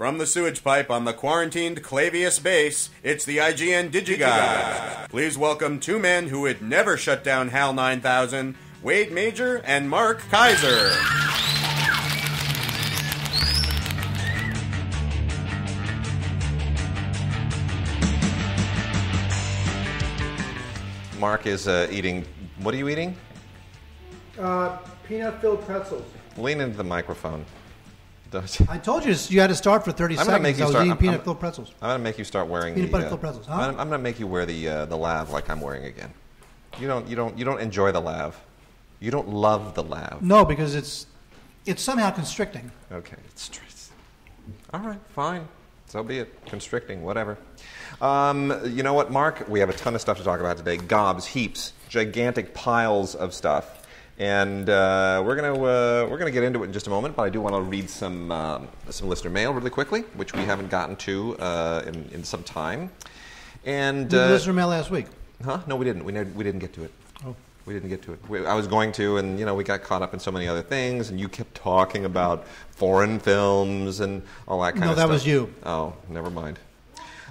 From the sewage pipe on the quarantined Clavius base, it's the IGN DigiGods. Please welcome two men who would never shut down HAL 9000, Wade Major and Mark Keizer. Mark is uh, eating. What are you eating? Uh, peanut filled pretzels. Lean into the microphone. I told you you had to start for 30 I'm gonna seconds. make you I was start- eating I'm- peanut I'm- filled pretzels. I'm gonna make you start wearing Peanut the. butter uh, filled pretzels, huh? I'm, I'm gonna make you wear the uh, the lav like I'm wearing again. You don't you don't you don't enjoy the lav. You don't love the lav. No, because it's it's somehow constricting. Okay, it's all right, fine. So be it. Constricting, whatever. Um, you know what, Mark? We have a ton of stuff to talk about today. Gobs, heaps, gigantic piles of stuff, and uh, we're gonna uh, we're gonna get into it in just a moment. But I do want to read some um, some listener mail really quickly, which we haven't gotten to uh, in, in some time. And uh, listener mail last week. Huh? No, we didn't. We, ne- we didn't get to it. Oh. We didn't get to it. We, I was going to, and you know, we got caught up in so many other things, and you kept talking about foreign films and all that kind No, of that stuff. No, that was you. Oh, never mind.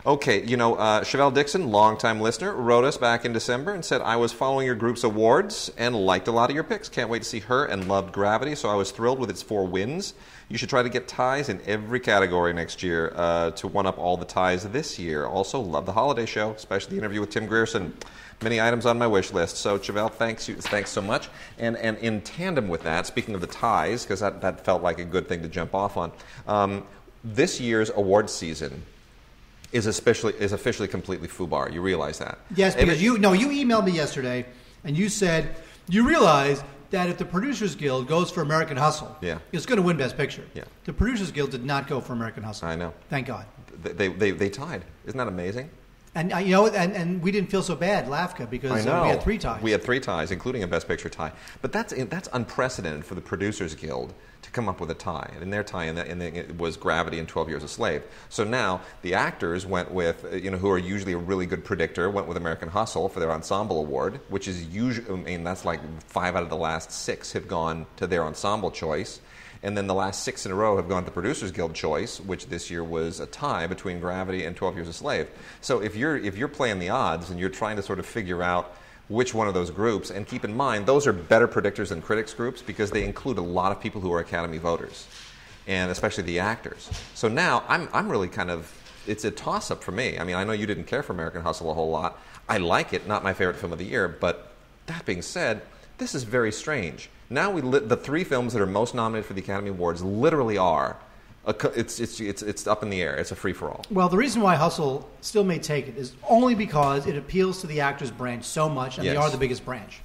Okay, you know, uh, Chevelle Dixon, longtime listener, wrote us back in December and said, I was following your group's awards and liked a lot of your picks. Can't wait to see her and loved Gravity, so I was thrilled with its four wins. You should try to get ties in every category next year uh, to one up all the ties this year. Also, love the holiday show, especially the interview with Tim Grierson. Many items on my wish list. So, Chevelle, thanks you, thanks so much. And and in tandem with that, speaking of the ties, because that, that felt like a good thing to jump off on, um, this year's awards season is especially is officially completely FUBAR. You realize that? Yes, because Every- you no, you emailed me yesterday, and you said you realize that if the Producers Guild goes for American Hustle, Yeah. it's going to win Best Picture. Yeah. The Producers Guild did not go for American Hustle. I know. Thank God. They, they, they tied. Isn't that amazing? And uh, you know, and, and we didn't feel so bad, LAFCA, because I uh, we had three ties. We had three ties, including a Best Picture tie. But that's that's unprecedented for the Producers Guild to come up with a tie. And their tie in that, in the, it was Gravity and 12 Years a Slave. So now the actors went with, uh, you know, who are usually a really good predictor, went with American Hustle for their ensemble award, which is usually, I mean, that's like five out of the last six have gone to their ensemble choice. And then the last six in a row have gone to Producers Guild choice, which this year was a tie between Gravity and 12 Years a Slave. So if you're if you're playing the odds and you're trying to sort of figure out which one of those groups, and keep in mind those are better predictors than critics groups because they include a lot of people who are Academy voters, and especially the actors. So now I'm I'm really kind of it's a toss up for me. I mean I know you didn't care for American Hustle a whole lot. I like it, not my favorite film of the year, but that being said, this is very strange. Now we li- the three films that are most nominated for the Academy Awards literally are. A, co- it's, it's, it's, it's up in the air. It's a free for all. Well, the reason why Hustle still may take it is only because it appeals to the actors branch so much, and they are the biggest branch.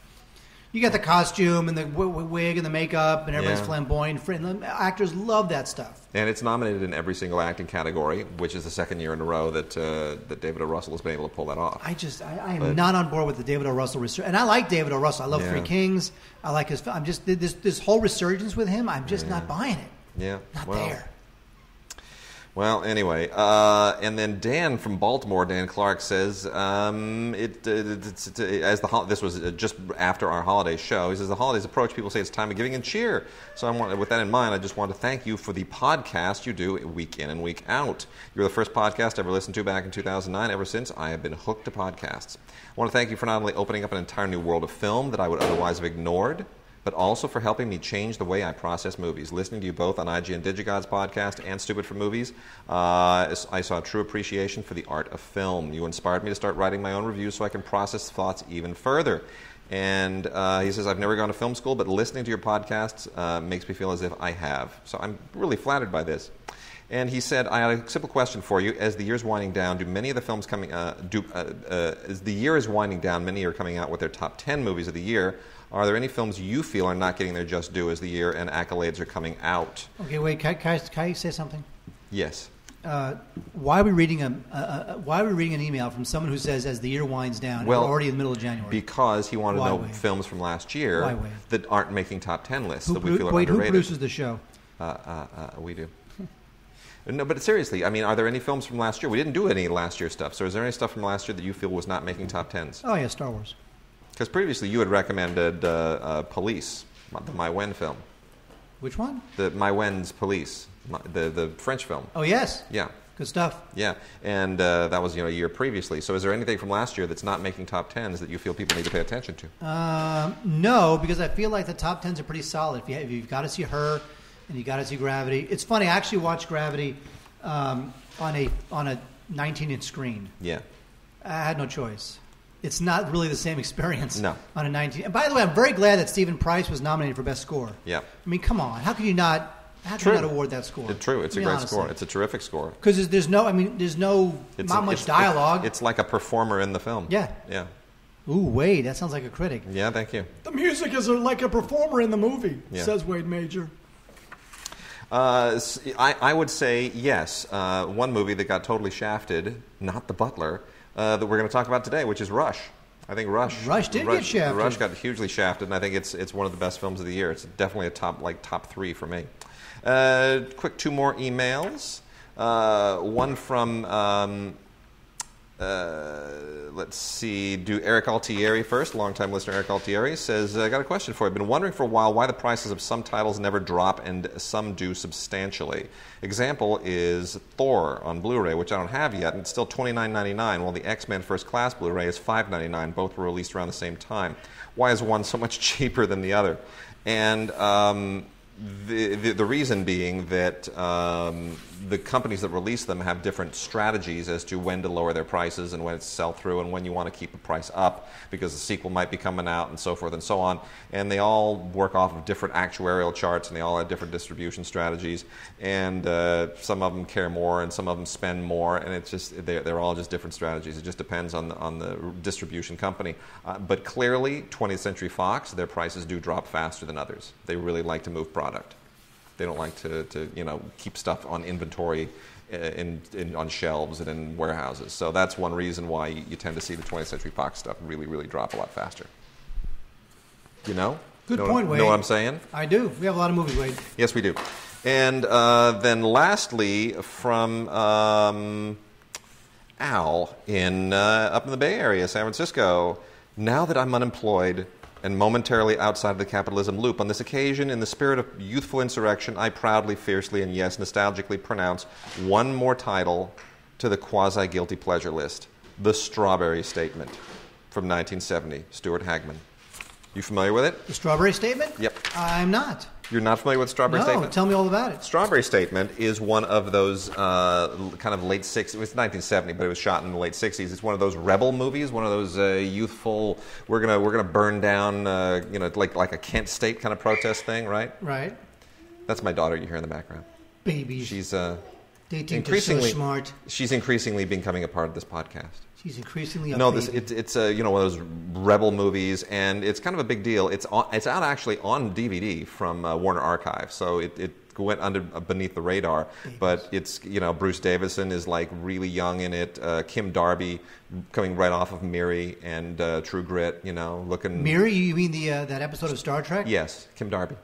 You got the costume and the w- w- wig and the makeup, and everybody's Yeah. flamboyant. Fr- and actors love that stuff. And it's nominated in every single acting category, which is the second year in a row that, uh, that David O. Russell has been able to pull that off. I just, I, I am But- not on board with the David O. Russell research, and I like David O. Russell. I love Yeah. Three Kings. I like his. I'm just this this whole resurgence with him. I'm just not buying it. yeah. Not well, there. Well, anyway, uh, and then Dan from Baltimore, Dan Clark says, um, it, uh, it's, it's, as the this was uh, just after our holiday show. He says the holidays approach. People say it's time of giving and cheer. So, I want, with that in mind, I just want to thank you for the podcast you do week in and week out. You're the first podcast I ever listened to back in 2009. Ever since, I have been hooked to podcasts. I want to thank you for not only opening up an entire new world of film that I would otherwise have ignored but also for helping me change the way I process movies. Listening to you both on IGN Digigods podcast and Stupid for Movies, uh, I saw true appreciation for the art of film. You inspired me to start writing my own reviews so I can process thoughts even further. And uh, he says, I've never gone to film school, but listening to your podcasts uh, makes me feel as if I have. So I'm really flattered by this. And he said, I had a simple question for you. As the year's winding down, do many of the films coming, uh, do, uh, uh, as the year is winding down, many are coming out with their top 10 movies of the year. Are there any films you feel are not getting their just due as the year and accolades are coming out? Okay, wait. Can, can, I, can I say something? Yes. Uh, why are we reading a, uh, uh, Why are we reading an email from someone who says, as the year winds down, Well, we're already in the middle of January? Because he wanted Why to know wait? films from last year that aren't making top 10 lists who, that we feel are wait, who underrated. produces the show? Uh, uh, uh, we do. no, but seriously, I mean, are there any films from last year? We didn't do any last year stuff. So is there any stuff from last year that you feel was not making top 10s? Oh yeah, Star Wars. Because previously you had recommended uh, uh, Polisse, the Maïwenn film. Which one? The My Wen's Polisse, my, the the French film. Oh yes. Yeah. Good stuff. Yeah, and uh, that was you know a year previously. So, is there anything from last year that's not making top tens that you feel people need to pay attention to? Um, no, because I feel like the top tens are pretty solid. If, you, if you've got to see her, and you got to see Gravity. It's funny. I actually watched Gravity um, on a on a 19 inch screen. Yeah, I had no choice. It's not really the same experience No. on a 19. And by the way, I'm very glad that Steven Price was nominated for Best Score. yeah. I mean, come on. How can you not? How can you not award that score? It's true. It's a great score. It's a terrific score. because there's, there's no. I mean, there's no It's not a- much it's- dialogue. It's, like a performer in the film. Yeah. Yeah. Ooh, Wade, that sounds like a critic. Yeah. Thank you. The music is like a performer in the movie, Yeah. says Wade Major. Uh, s- I, I would say yes. Uh, one movie that got totally shafted, not The Butler, uh, that we're going to talk about today, which is Rush. I think Rush. Rush did get shafted. Rush got hugely shafted, and I think it's it's one of the best films of the year. It's definitely a top like top three for me. Uh, quick, two more emails. Uh, one from. Um, uh, let's see. Do Eric Altieri first. Longtime listener Eric Altieri says, "I got a question for you. I've been wondering for a while why the prices of some titles never drop and some do substantially. Example is Thor on Blu-ray, which I don't have yet, and it's still $29.99, while the X-Men First Class Blu-ray is $5.99. Both were released around the same time. Why is one so much cheaper than the other?" And um, the, the, reason being that um, the companies that release them have different strategies as to when to lower their prices and when it's sell through and when you want to keep the price up because the sequel might be coming out and so forth and so on. And they all work off of different actuarial charts and they all have different distribution strategies. And uh, some of them care more and some of them spend more. And it's just, they're, they're all just different strategies. It just depends on the, on the distribution company. Uh, but clearly, 20th Century Fox, their prices do drop faster than others. They really like to move product. They don't like to, to you know, keep stuff on inventory uh, in, in, on shelves and in warehouses. So that's one reason why you, tend to see the 20th Century Fox stuff really, really drop a lot faster. You know? Good know, point, Know Wade. what I'm saying? I do. We have a lot of movies, Wade. Yes, we do. And uh, then lastly, from um, Al in uh, up in the Bay Area, San Francisco. Now that I'm unemployed and momentarily outside of the capitalism loop, on this occasion, in the spirit of youthful insurrection, I proudly, fiercely, and yes, nostalgically pronounce one more title to the quasi guilty pleasure list: The Strawberry Statement from 1970, Stuart Hagmann. You familiar with it? The Strawberry Statement? Yep. I'm not. You're not familiar with Strawberry no, Statement? tell me all about it. Strawberry Statement is one of those uh, kind of late 60s. It was 1970, but it was shot in the late 60s. It's one of those rebel movies, one of those uh, youthful. We're gonna we're gonna burn down, uh, you know, like like a Kent State kind of protest thing, right? Right. That's my daughter you hear in the background. Baby. She's uh, they think they're so increasingly smart. She's increasingly becoming a part of this podcast. She's increasingly a No, this it's it's uh, you know one of those rebel movies, and it's kind of a big deal. It's on, it's out actually on DVD from uh, Warner Archive, so it, it went under uh, beneath the radar. But it's you know Bruce Davison is like really young in it. Uh, Kim Darby coming right off of Miri and uh, True Grit, you know, looking. Miri, you mean the uh, that episode of Star Trek? Yes, Kim Darby.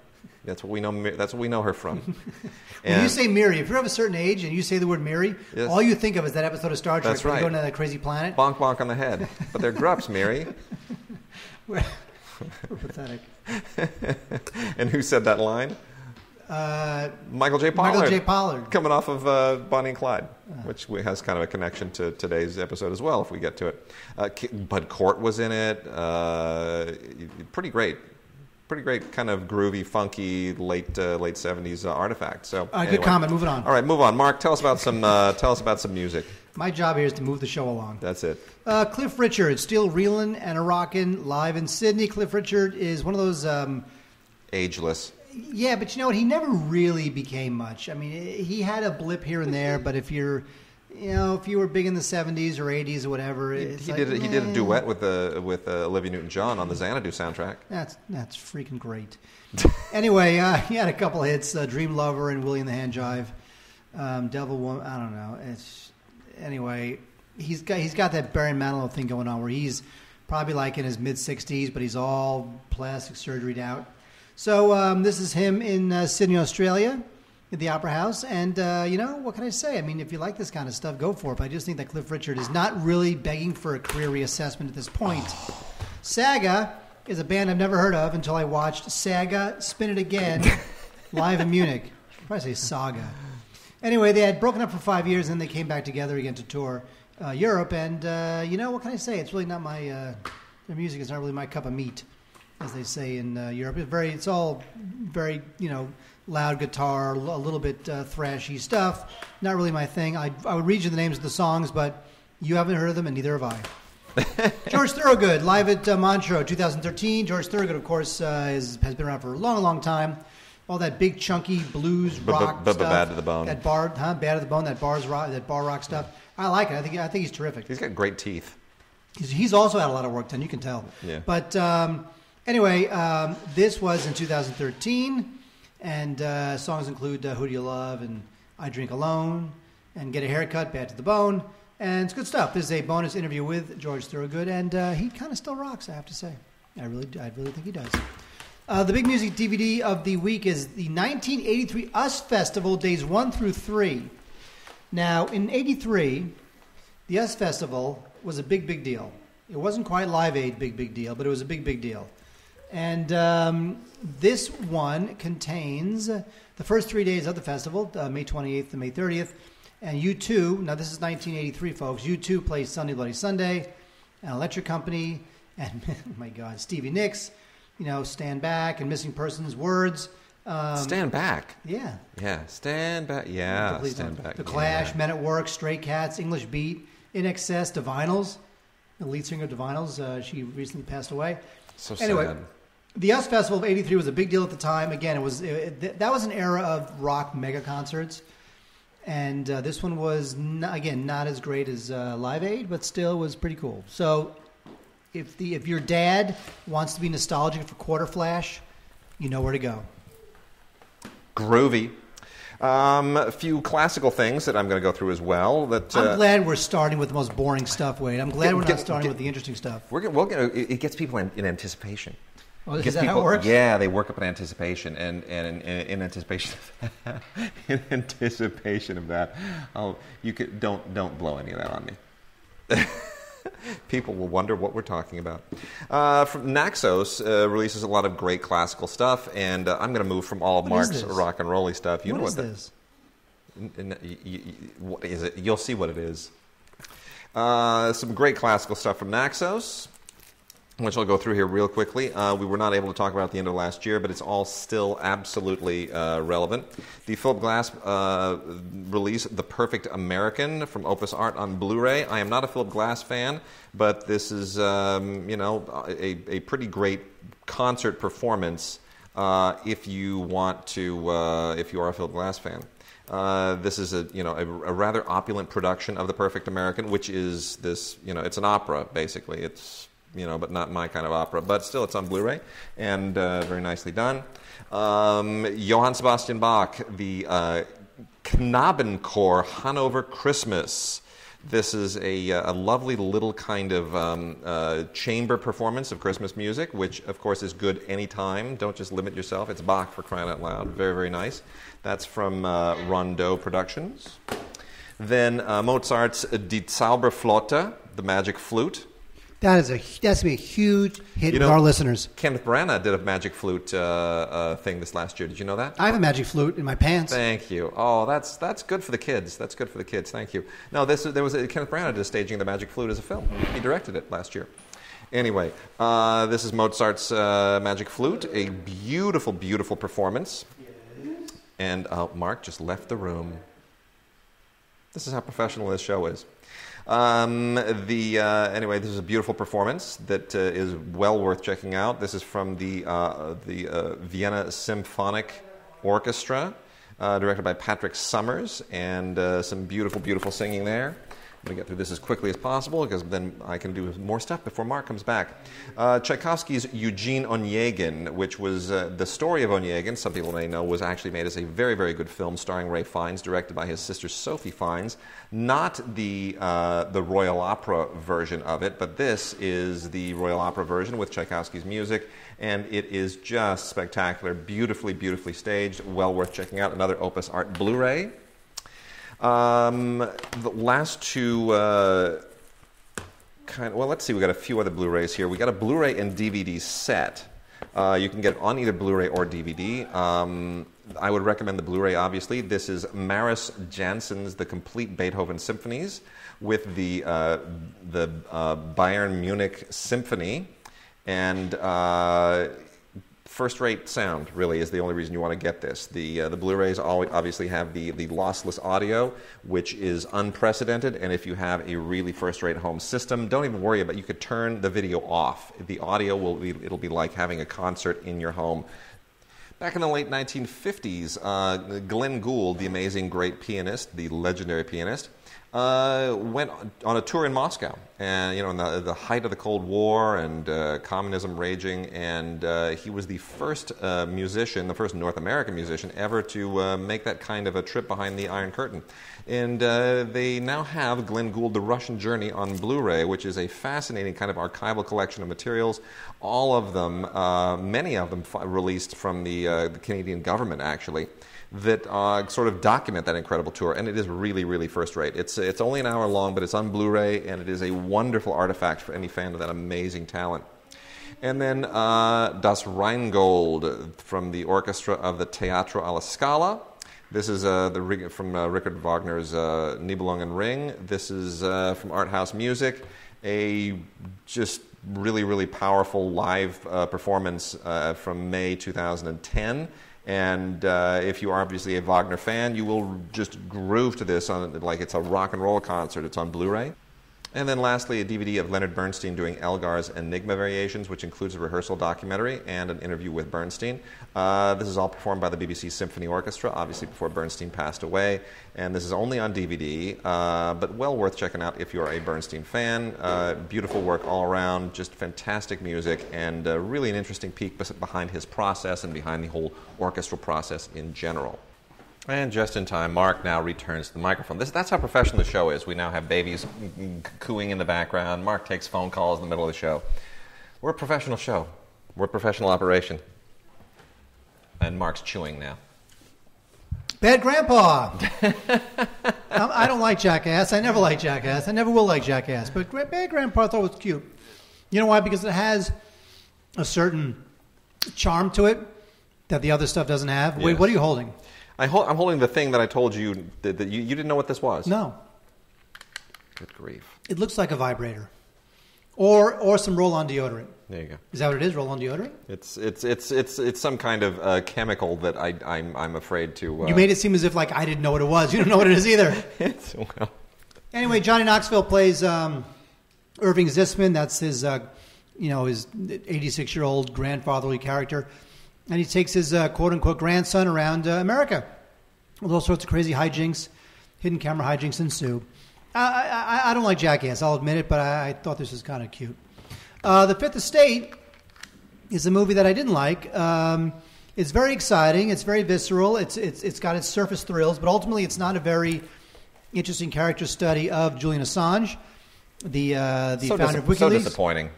That's what we know. That's what we know her from. When you say Miri, if you're of a certain age and you say the word Mary, Yes. all you think of is that episode of Star Trek That's where they go right. into that crazy planet. bonk bonk on the head, but they're grups, Mary. We're, we're pathetic. And who said that line? Uh, Michael J. Pollard. Michael J. Pollard. Coming off of uh, Bonnie and Clyde, which has kind of a connection to today's episode as well, if we get to it. Uh, Bud Cort was in it. Uh, pretty great. Pretty great, kind of groovy, funky, late uh, late seventies uh, artifact. So, right, anyway. good comment. Moving on. All right, move on. Mark, tell us about some. Uh, tell us about some music. My job here is to move the show along. That's it. Uh, Cliff Richard, still reeling and a rockin' live in Sydney. Cliff Richard is one of those. Um, Ageless. yeah, but you know what? He never really became much. I mean, he had a blip here and there, but if you're, you know, if you were big in the '70s or '80s or whatever, He, it's he like, did. A, he did a duet with uh, with uh, Olivia Newton-John on the Xanadu soundtrack. That's that's freaking great. anyway, uh, he had a couple hits: uh, "Dream Lover" and "Willie and the Hand Jive." Um, "Devil Woman." I don't know. It's anyway. He's got he's got that Barry Manilow thing going on where he's probably like in his mid sixties, but he's all plastic surgery out. So um, this is him in uh, Sydney, Australia, at the Opera House, and uh, you know what can I say? I mean, if you like this kind of stuff, go for it. But I just think that Cliff Richard is not really begging for a career reassessment at this point. Saga is a band I've never heard of until I watched Saga Spin It Again live in Munich. I'd probably say Saga. Anyway, they had broken up for five years, and then they came back together again to tour uh, Europe. And uh, you know what can I say? It's really not my uh, their music is not really my cup of meat, as they say in uh, Europe. It's very, it's all very you know loud guitar, a little bit uh, thrashy stuff. Not really my thing. I I would read you the names of the songs, but you haven't heard of them, and neither have I. George Thorogood, live at uh, Montreux, 2013. George Thorogood, of course, uh, is, has been around for a long, long time. All that big, chunky blues rock stuff. bad to the bone. That bar, huh? Bad to the bone. That bars rock. That bar rock stuff. I like it. I think. I think he's terrific. He's got great teeth. He's, he's also had a lot of work done. You can tell. Yeah. But um, anyway, um, this was in 2013, and uh, songs include uh, "Who Do You Love" and "I Drink Alone" and "Get a Haircut," "Bad to the Bone," and it's good stuff. This is a bonus interview with George Thorogood, and uh, he kind of still rocks. I have to say, I really, I really think he does. Uh, the big music DVD of the week is the 1983 US Festival, days one through three. Now, in '83, the US Festival was a big, big deal. It wasn't quite Live Aid, big, big deal, but it was a big, big deal. And um, this one contains the first three days of the festival, uh, May 28th to May 30th. And U2, now this is 1983, folks. U2 plays Sunday Bloody Sunday, an electric company, and oh my God, Stevie Nicks, you know, Stand Back and Missing Persons Words. Um, stand back. Yeah. Yeah, stand back. Yeah, Complete stand back. The Clash, yeah. Men at Work, Stray Cats, English Beat, In Excess, Divinyls. The lead singer of Divinyls, uh, she recently passed away. So Anyway, sad. The US Festival of '83 was a big deal at the time. Again, it was it, th- that was an era of rock mega concerts, and uh, this one was n- again not as great as uh, Live Aid, but still was pretty cool. So, if the if your dad wants to be nostalgic for Quarterflash, you know where to go. Groovy. Um, a few classical things that I'm going to go through as well. That I'm uh, glad we're starting with the most boring stuff, Wade. I'm glad Get- we're not get- starting get- with the interesting stuff. we're gonna, we're gonna, it it gets people in, in anticipation. Oh, is that how it works? Yeah, they work up in anticipation, and, and in, in, anticipation, of that, in anticipation of that, oh, you could don't don't blow any of that on me. People will wonder what we're talking about. Uh, from Naxos uh, releases a lot of great classical stuff, and uh, I'm going to move from all What is Mark's rock and rolly stuff. You what know is what that- this? N- n- y- y- y- what is it? You'll see what it is. Uh, some great classical stuff from Naxos, which I'll go through here real quickly. Uh, we were not able to talk about at the end of last year, but it's all still absolutely uh, relevant. The Philip Glass uh, release, The Perfect American, from Opus Art on Blu-ray. I am not a Philip Glass fan, but this is, um, you know, a, a pretty great concert performance uh, if you want to, uh, if you are a Philip Glass fan. Uh, this is a you know a, a rather opulent production of The Perfect American, which is this you know it's an opera basically. It's you know but not my kind of opera, but still it's on Blu-ray and uh, very nicely done. Um, Johann Sebastian Bach, the uh, Knabenchor Hannover Christmas. This is a, uh, a lovely little kind of um, uh, chamber performance of Christmas music, which of course is good anytime. Don't just limit yourself. It's Bach for crying out loud. Very, very nice. That's from uh, Rondeau Productions. Then uh, Mozart's Die Zauberflöte, the magic flute. That is a that's be a huge hit You with our listeners. Kenneth Branagh did a magic flute uh, uh, thing this last year. Did you know that? I have a magic flute in my pants. Thank you. Oh, that's that's good for the kids. That's good for the kids. Thank you. No, this there was a, Kenneth Branagh did a staging of the Magic Flute as a film. He directed it last year. Anyway, uh, this is Mozart's uh, Magic Flute, a beautiful, beautiful performance. And uh, Mark just left the room. This is how professional this show is. Um, the uh, anyway, this is a beautiful performance that uh, is well worth checking out. This is from the uh, the uh, Vienna Symphonic Orchestra, uh, directed by Patrick Summers, and uh, some beautiful, beautiful singing there. I'm going to get through this as quickly as possible because then I can do more stuff before Mark comes back. Uh, Tchaikovsky's Eugene Onegin, which was uh, the story of Onegin, some people may know, was actually made as a very, very good film starring Ralph Fiennes, directed by his sister Sophie Fiennes. Not the, uh, the Royal Opera version of it, but this is the Royal Opera version with Tchaikovsky's music, and it is just spectacular, beautifully, beautifully staged, well worth checking out. Another Opus Art Blu ray. Um, the last two uh, kind well, let's see. We got a few other Blu-rays here. We got a Blu-ray and DVD set Uh, you can get it on either Blu-ray or DVD. Um, I would recommend the Blu-ray. Obviously, this is Mariss Jansons's The Complete Beethoven Symphonies with the uh, the uh, Bayern Munich Symphony, and uh, first-rate sound. Really, is the only reason you want to get this. The uh, the Blu-rays obviously have the the lossless audio, which is unprecedented. And if you have a really first-rate home system, don't even worry about. You could turn the video off. The audio will be, it'll be like having a concert in your home. Back in the late 1950s, uh, Glenn Gould, the amazing great pianist, the legendary pianist, uh, went on a tour in Moscow, and you know, in the, the height of the Cold War and uh, communism raging, and uh, he was the first uh, musician, the first North American musician ever to uh, make that kind of a trip behind the Iron Curtain. And uh, they now have Glenn Gould, The Russian Journey, on Blu-ray, which is a fascinating kind of archival collection of materials. All of them, many of them, released from the, the Canadian government, actually that uh, sort of document that incredible tour, and it is really, really first rate. It's it's only an hour long, but it's on Blu-ray, and it is a wonderful artifact for any fan of that amazing talent. And then uh, Das Rheingold from the orchestra of the Teatro alla Scala. This is uh, the, from uh, Richard Wagner's uh, Nibelungen Ring. This is uh, from Arthaus Musik, a just really, really powerful live uh, performance uh, from May 2010. And uh, if you are obviously a Wagner fan, you will just groove to this on like it's a rock and roll concert. It's on Blu-ray. And then lastly, a DVD of Leonard Bernstein doing Elgar's Enigma Variations, which includes a rehearsal documentary and an interview with Bernstein. Uh, this is all performed by the BBC Symphony Orchestra, obviously before Bernstein passed away. And this is only on DVD, uh, but well worth checking out if you're a Bernstein fan. Uh, beautiful work all around, just fantastic music, and uh, really an interesting peek behind his process and behind the whole orchestral process in general. And just in time, Mark now returns to the microphone. This, that's how professional the show is. We now have babies cooing in the background. Mark takes phone calls in the middle of the show. We're a professional show. We're a professional operation. And Mark's chewing now. Bad Grandpa. I don't like Jackass. I never like Jackass. I never will like Jackass. But Bad Grandpa I thought was cute. You know why? Because it has a certain charm to it that the other stuff doesn't have. Wait, Yes. what are you holding? I I'm holding the thing that I told you that, that you, you didn't know what this was. No. Good grief. It looks like a vibrator. Or or some roll on deodorant. There you go. Is that what it is? Roll on deodorant? It's it's it's it's it's some kind of uh, chemical that I I'm I'm afraid to. Uh, You made it seem as if like I didn't know what it was. You don't know what it is either. it's, well, Anyway, Johnny Knoxville plays um, Irving Zisman. That's his, uh, you know, his 86 year old grandfatherly character, and he takes his uh, quote unquote grandson around uh, America with all sorts of crazy hijinks, hidden camera hijinks ensue. I, I, I don't like Jackass, I'll admit it, but I, I thought this was kind of cute. Uh, the Fifth Estate is a movie that I didn't like. Um, it's very exciting. It's very visceral. It's, it's, it's got its surface thrills, but ultimately, it's not a very interesting character study of Julian Assange, the uh, the so, founder dis- of so WikiLeaks. disappointing.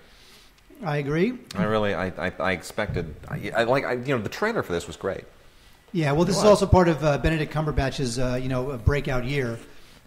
I agree. I really I I, I expected I, I like I, you know the trailer for this was great. Yeah, well, this is also part of uh, Benedict Cumberbatch's uh, you know breakout year,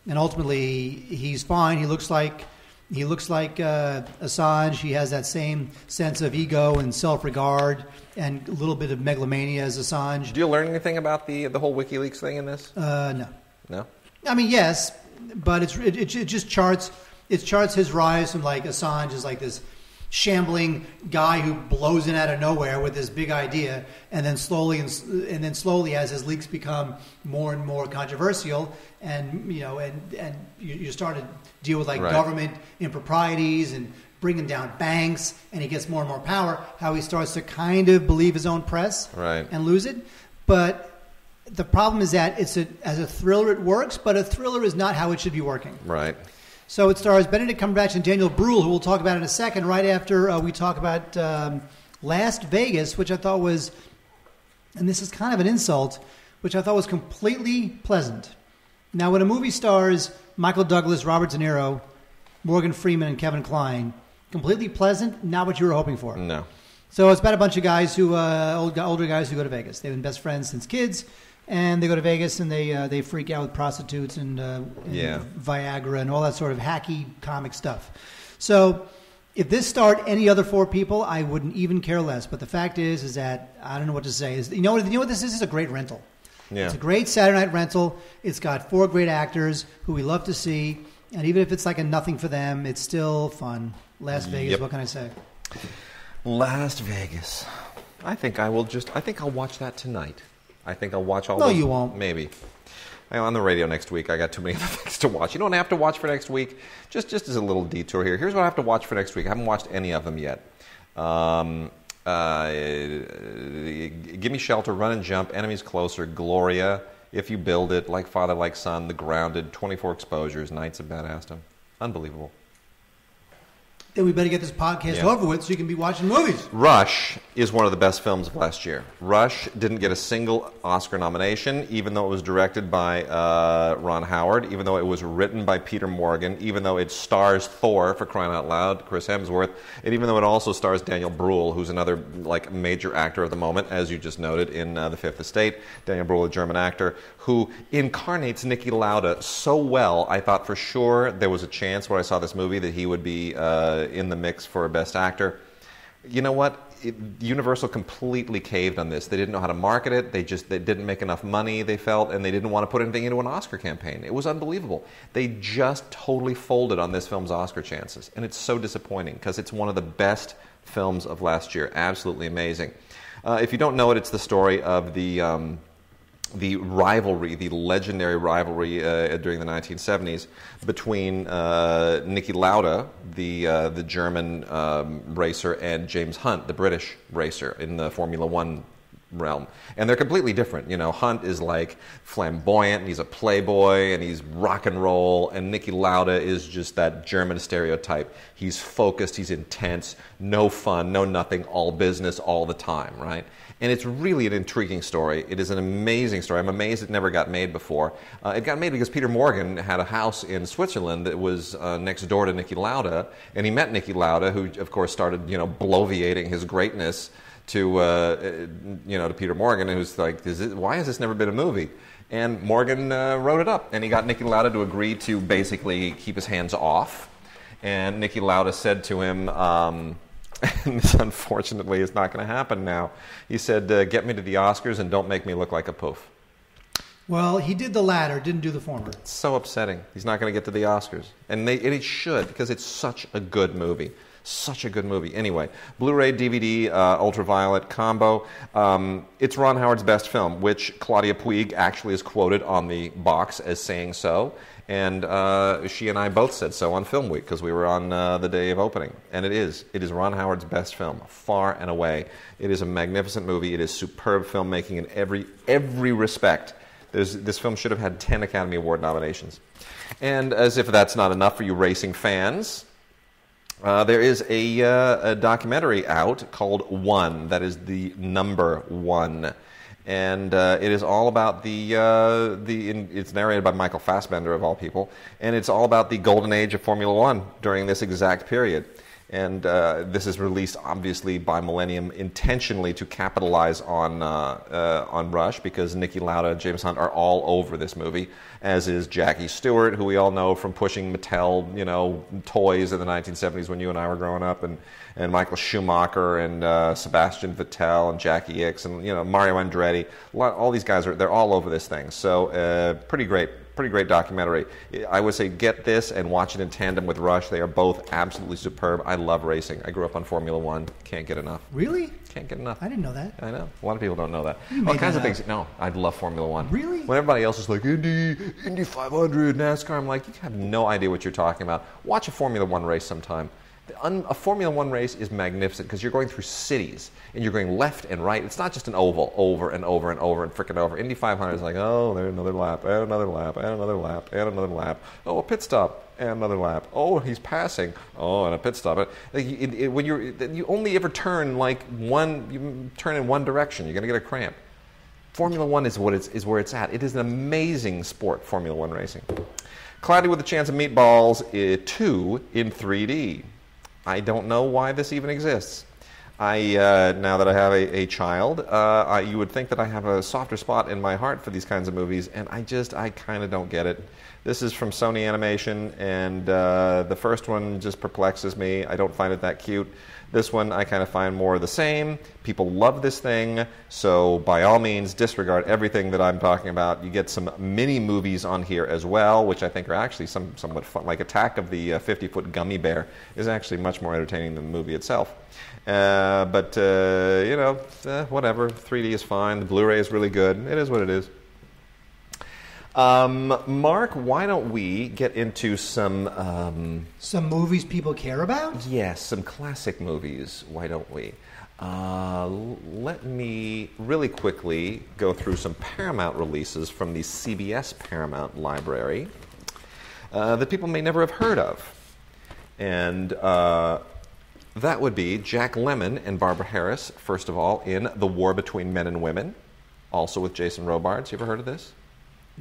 and ultimately he's fine. He looks like he looks like uh, Assange. He has that same sense of ego and self-regard, and a little bit of megalomania as Assange. Did you learn anything about the the whole WikiLeaks thing in this? Uh, no, No. I mean yes, but it's it, it, it just charts it charts his rise from like Assange is like this shambling guy who blows in out of nowhere with this big idea, and then slowly and, and then slowly as his leaks become more and more controversial, and you know, and and you, you start to deal with like Right. government improprieties and bringing down banks, and he gets more and more power. How he starts to kind of believe his own press, Right. and lose it, but. The problem is that it's a, as a thriller it works, but a thriller is not how it should be working. Right. So it stars Benedict Cumberbatch and Daniel Bruhl, who we'll talk about in a second, right after uh, we talk about um, Last Vegas, which I thought was, and this is kind of an insult, which I thought was completely pleasant. Now, when a movie stars Michael Douglas, Robert De Niro, Morgan Freeman, and Kevin Kline, completely pleasant, not what you were hoping for. No. So it's about a bunch of guys who, uh, old, older guys who go to Vegas. They've been best friends since kids, and they go to Vegas and they uh, they freak out with prostitutes and, uh, and Yeah. Viagra and all that sort of hacky comic stuff. So if this starred any other four people, I wouldn't even care less. But the fact is, is that I don't know what to say. Is you know what you know what this is? This is a great rental. Yeah. It's a great Saturday night rental. It's got four great actors who we love to see, and even if it's like a nothing for them, it's still fun. Las Vegas. Yep. What can I say? Las Vegas. I think I will just. I think I'll watch that tonight. I think I'll watch all. No, those- you won't. Maybe. On the radio next week, I got too many other things to watch. You don't have to watch for next week. Just, just as a little detour here. Here's what I have to watch for next week. I haven't watched any of them yet. Um, uh, Give Me Shelter, Run and Jump, Enemies Closer, Gloria, If You Build It, Like Father, Like Son, The Grounded, 24 Exposures, Knights of Badassdom. Unbelievable. Then we better get this podcast Yeah. over with so you can be watching movies. Rush is one of the best films of last year. Rush didn't get a single Oscar nomination, even though it was directed by uh, Ron Howard, even though it was written by Peter Morgan, even though it stars Thor for crying out loud, Chris Hemsworth, and even though it also stars Daniel Bruhl, who's another like major actor of the moment, as you just noted in uh, The Fifth Estate. Daniel Bruhl, a German actor who incarnates Niki Lauda so well. I thought for sure there was a chance when I saw this movie that he would be uh, in the mix for a Best Actor. You know what? It, Universal completely caved on this. They didn't know how to market it. They just they didn't make enough money. They felt, and they didn't want to put anything into an Oscar campaign. It was unbelievable. They just totally folded on this film's Oscar chances, and it's so disappointing because it's one of the best films of last year. Absolutely amazing. Uh, if you don't know it, it's the story of the. Um, the rivalry, the legendary rivalry uh, during the 1970s between uh, Niki Lauda, the uh, the German um, racer, and James Hunt, the British racer in the Formula One realm. And they're completely different. You know, Hunt is like flamboyant, and he's a playboy, and he's rock and roll, and Niki Lauda is just that German stereotype. He's focused, he's intense, no fun, no nothing, all business all the time, right? And it's really an intriguing story. It is an amazing story. I'm amazed it never got made before. Uh, it got made because Peter Morgan had a house in Switzerland that was uh, next door to Niki Lauda, and he met Niki Lauda, who, of course, started, you know, bloviating his greatness to, uh, you know, to Peter Morgan, who's like, is why has this never been a movie? And Morgan uh, wrote it up, and he got Niki Lauda to agree to basically keep his hands off. And Niki Lauda said to him, um, and this unfortunately is not going to happen now. He said, uh, "Get me to the Oscars and don't make me look like a poof." Well, he did the latter, didn't do the former. It's so upsetting. He's not going to get to the Oscars, and, they, and he should because it's such a good movie. Such a good movie. Anyway, Blu-ray, DVD, uh, ultraviolet combo. Um, it's Ron Howard's best film, which Claudia Puig actually is quoted on the box as saying so. And uh, she and I both said so on Film Week because we were on uh, the day of opening. And it is. It is Ron Howard's best film, far and away. It is a magnificent movie. It is superb filmmaking in every every respect. There's, this film should have had 10 Academy Award nominations. And as if that's not enough for you racing fans, uh, there is a, uh, a documentary out called One, that is the number one. And uh, it is all about the, uh, the in, it's narrated by Michael Fassbender, of all people, and it's all about the golden age of Formula One during this exact period. And uh, this is released, obviously, by Millennium intentionally to capitalize on, uh, uh, on Rush because Niki Lauda and James Hunt are all over this movie, as is Jackie Stewart, who we all know from pushing Mattel, you know, toys in the 1970s when you and I were growing up, and, and Michael Schumacher and uh, Sebastian Vettel and Jacky Ickx and, you know, Mario Andretti. Lot- All these guys are, they're all over this thing. So, uh, pretty great pretty great documentary. I would say get this and watch it in tandem with Rush. They are both absolutely superb. I love racing. I grew up on Formula One. Can't get enough. Really? Can't get enough. I didn't know that. I know. A lot of people don't know that. All kinds of things. No, I love Formula One. Really? When everybody else is like Indy, Indy 500, NASCAR, I'm like, you have no idea what you're talking about. Watch a Formula One race sometime. A Formula One race is magnificent because you're going through cities and you're going left and right. It's not just an oval over and over and over and freaking over. Indy 500 is like, oh, there's another lap, and another lap, and another lap, and another lap. Oh, a pit stop, and another lap. Oh, he's passing. Oh, and a pit stop. It, it, when you're, you only ever turn like one, you turn in one direction. You're going to get a cramp. Formula One is what it's, is where it's at. It is an amazing sport, Formula One racing. Cloudy with a Chance of Meatballs uh, 2 in 3D. I don't know why this even exists. I uh, now that I have a, a child, uh, I, you would think that I have a softer spot in my heart for these kinds of movies, and I just I kind of don't get it. This is from Sony Animation, and uh, the first one just perplexes me. I don't find it that cute. This one I kind of find more of the same. People love this thing, so by all means, disregard everything that I'm talking about. You get some mini movies on here as well, which I think are actually some, somewhat fun. Like Attack of the 50 Foot Gummy Bear is actually much more entertaining than the movie itself. Uh, but, uh, you know, uh, whatever. 3D is fine. The Blu ray is really good. It is what it is. Um, Mark, why don't we get into some. Um, Some movies people care about. Yes, some classic movies. Why don't we? Uh, let me really quickly go through some Paramount releases from the CBS Paramount library uh, that people may never have heard of. And uh, that would be Jack Lemmon and Barbara Harris, first of all, in The War Between Men and Women, also with Jason Robards. You ever heard of this?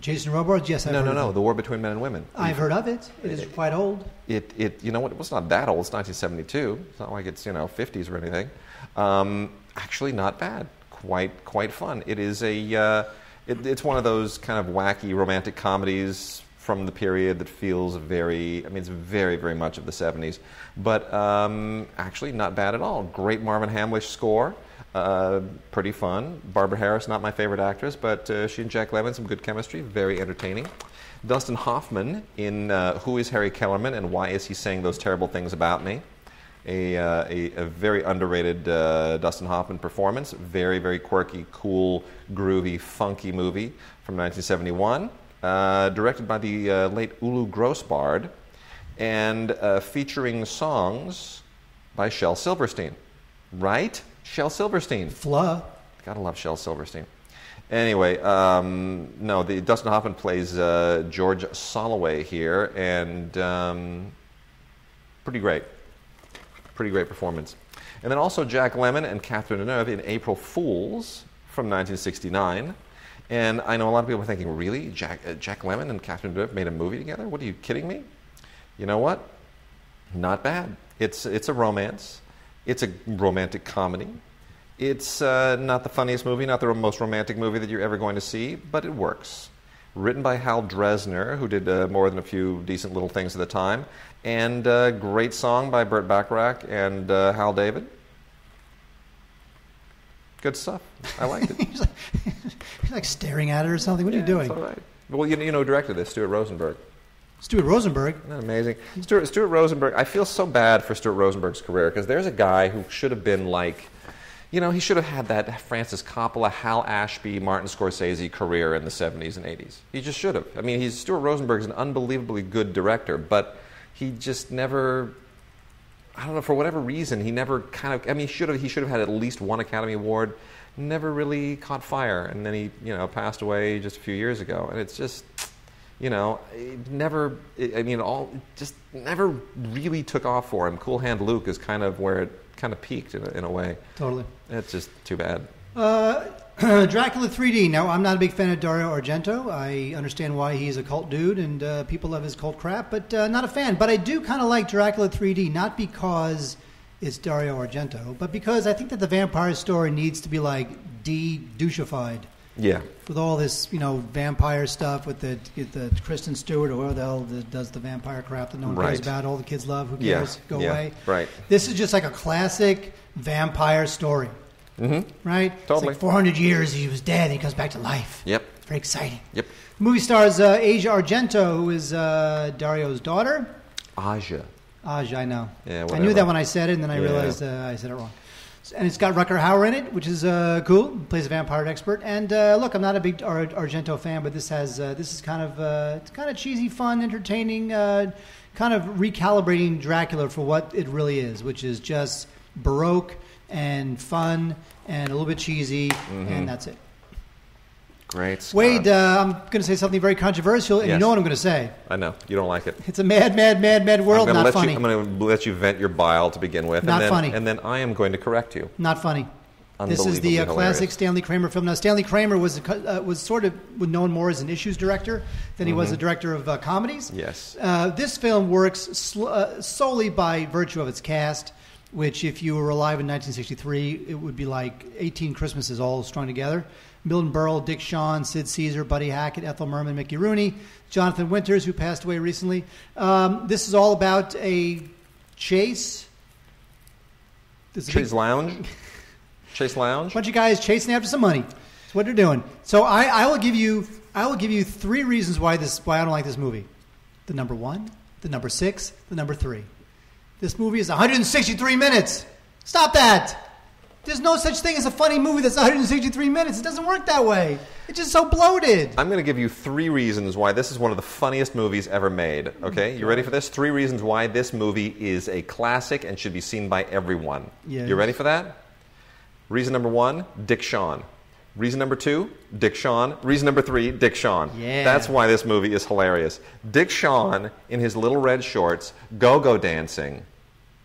Jason Robards. Yes, I've no, no, no. it. The War Between Men and Women. I've heard of it. It is quite old. it, it you know what it's not that old it's 1972 it's not like it's you know 50s or anything um, actually not bad quite quite fun it is a uh, it, it's one of those kind of wacky romantic comedies from the period that feels very i mean it's very very much of the 70s but um, actually not bad at all great marvin hamlisch score uh, pretty fun. Barbara Harris, not my favorite actress, but uh, she and Jack Lemmon, some good chemistry, very entertaining. Dustin Hoffman in uh, Who is Harry Kellerman and Why is he saying those terrible things about me? A, uh, a, a very underrated uh, Dustin Hoffman performance. Very, very quirky, cool, groovy, funky movie from 1971. Uh, directed by the late Ulu Grossbard and featuring songs by Shel Silverstein. Right? Shel Silverstein. Fla. Gotta love Shel Silverstein. Anyway, um, no, the Dustin Hoffman plays uh, George Soloway here, and um, pretty great, pretty great performance. And then also Jack Lemmon and Catherine Deneuve in April Fools from 1969. And I know a lot of people are thinking, really, Jack, uh, Jack Lemmon and Catherine Deneuve made a movie together? What are you kidding me? You know what? Not bad. It's it's a romance. It's a romantic comedy. It's uh, not the funniest movie, not the most romantic movie that you're ever going to see, but it works. Written by Hal Dresner, who did uh, more than a few decent little things at the time, and uh, great song by Burt Bacharach and uh, Hal David. Good stuff. I liked it. he's, like, he's like staring at it or something. What are you doing? All right. Well, you, you know who directed this? Stuart Rosenberg. Stuart Rosenberg. Isn't that amazing? Stuart, Stuart Rosenberg, I feel so bad for Stuart Rosenberg's career because there's a guy who should have been like, you know, he should have had that Francis Coppola, Hal Ashby, Martin Scorsese career in the 70s and 80s. He just should have. I mean, he's, Stuart Rosenberg's an unbelievably good director, but he just never, I don't know, for whatever reason, he never kind of, I mean, should have, he should have had at least one Academy Award, never really caught fire, and then he, you know, passed away just a few years ago, and it's just, you know, it never, I mean, all, just never really took off for him. Cool Hand Luke is kind of where it kind of peaked in a, in a way. Totally. It's just too bad. Uh, Dracula 3D. Now, I'm not a big fan of Dario Argento. I understand why he's a cult dude and uh, people love his cult crap, but uh, not a fan. But I do kind of like Dracula 3D, not because it's Dario Argento, but because I think that the vampire story needs to be like de-douchified Yeah. with all this, you know, vampire stuff with the the Kristen Stewart or whoever the hell that does the vampire crap that no one cares about. All the kids love. Who Yeah, cares? Go yeah, away. right. This is just like a classic vampire story. Mm-hmm. Right. Totally. It's like 400 years he was dead. and He comes back to life. Yep. Very exciting. Yep. The movie stars uh, Asia Argento, who is uh, Dario's daughter. Aja. Aja, I know. Yeah, I knew that when I said it, and then I Yeah. realized uh, I said it wrong. And it's got Rutger Hauer in it, which is uh, cool. He plays a vampire expert. And uh, look, I'm not a big Ar- Argento fan, but this has uh, this is kind of uh, it's kind of cheesy, fun, entertaining, uh, kind of recalibrating Dracula for what it really is, which is just baroque and fun and a little bit cheesy, Mm-hmm. and that's it. Great. Scott. Wade, uh, I'm going to say something very controversial, and you know what I'm going to say. I know you don't like it. It's a mad, mad, mad, mad world. I'm Not funny. You, I'm going to let you vent your bile to begin with, Not and then, funny. and then I am going to correct you. Not funny. This is the uh, classic. Stanley Kramer film. Now, Stanley Kramer was uh, was sort of known more as an issues director than he was a director of uh, comedies. Mm-hmm. Yes. Uh, this film works sl- uh, solely by virtue of its cast. which, if you were alive in 1963, it would be like 18 Christmases all strung together. Milton Berle, Dick Shawn, Sid Caesar, Buddy Hackett, Ethel Merman, Mickey Rooney, Jonathan Winters, who passed away recently. Um, this is all about a chase. This is a big- Chase Lounge. Chase Lounge. bunch of guys chasing after some money. That's what they're doing. So I, I will give you I will give you three reasons why this why I don't like this movie. The number one, the number six, the number three. This movie is 163 minutes. Stop that. There's no such thing as a funny movie that's 163 minutes. It doesn't work that way. It's just so bloated. I'm going to give you three reasons why this is one of the funniest movies ever made. Oh okay, you ready for this? Three reasons why this movie is a classic and should be seen by everyone. Yes. You ready for that? Reason number one: Dick Shawn. Reason number two: Dick Shawn. Reason number three: Dick Shawn. Yeah. That's why this movie is hilarious. Dick Shawn in his little red shorts, go-go dancing.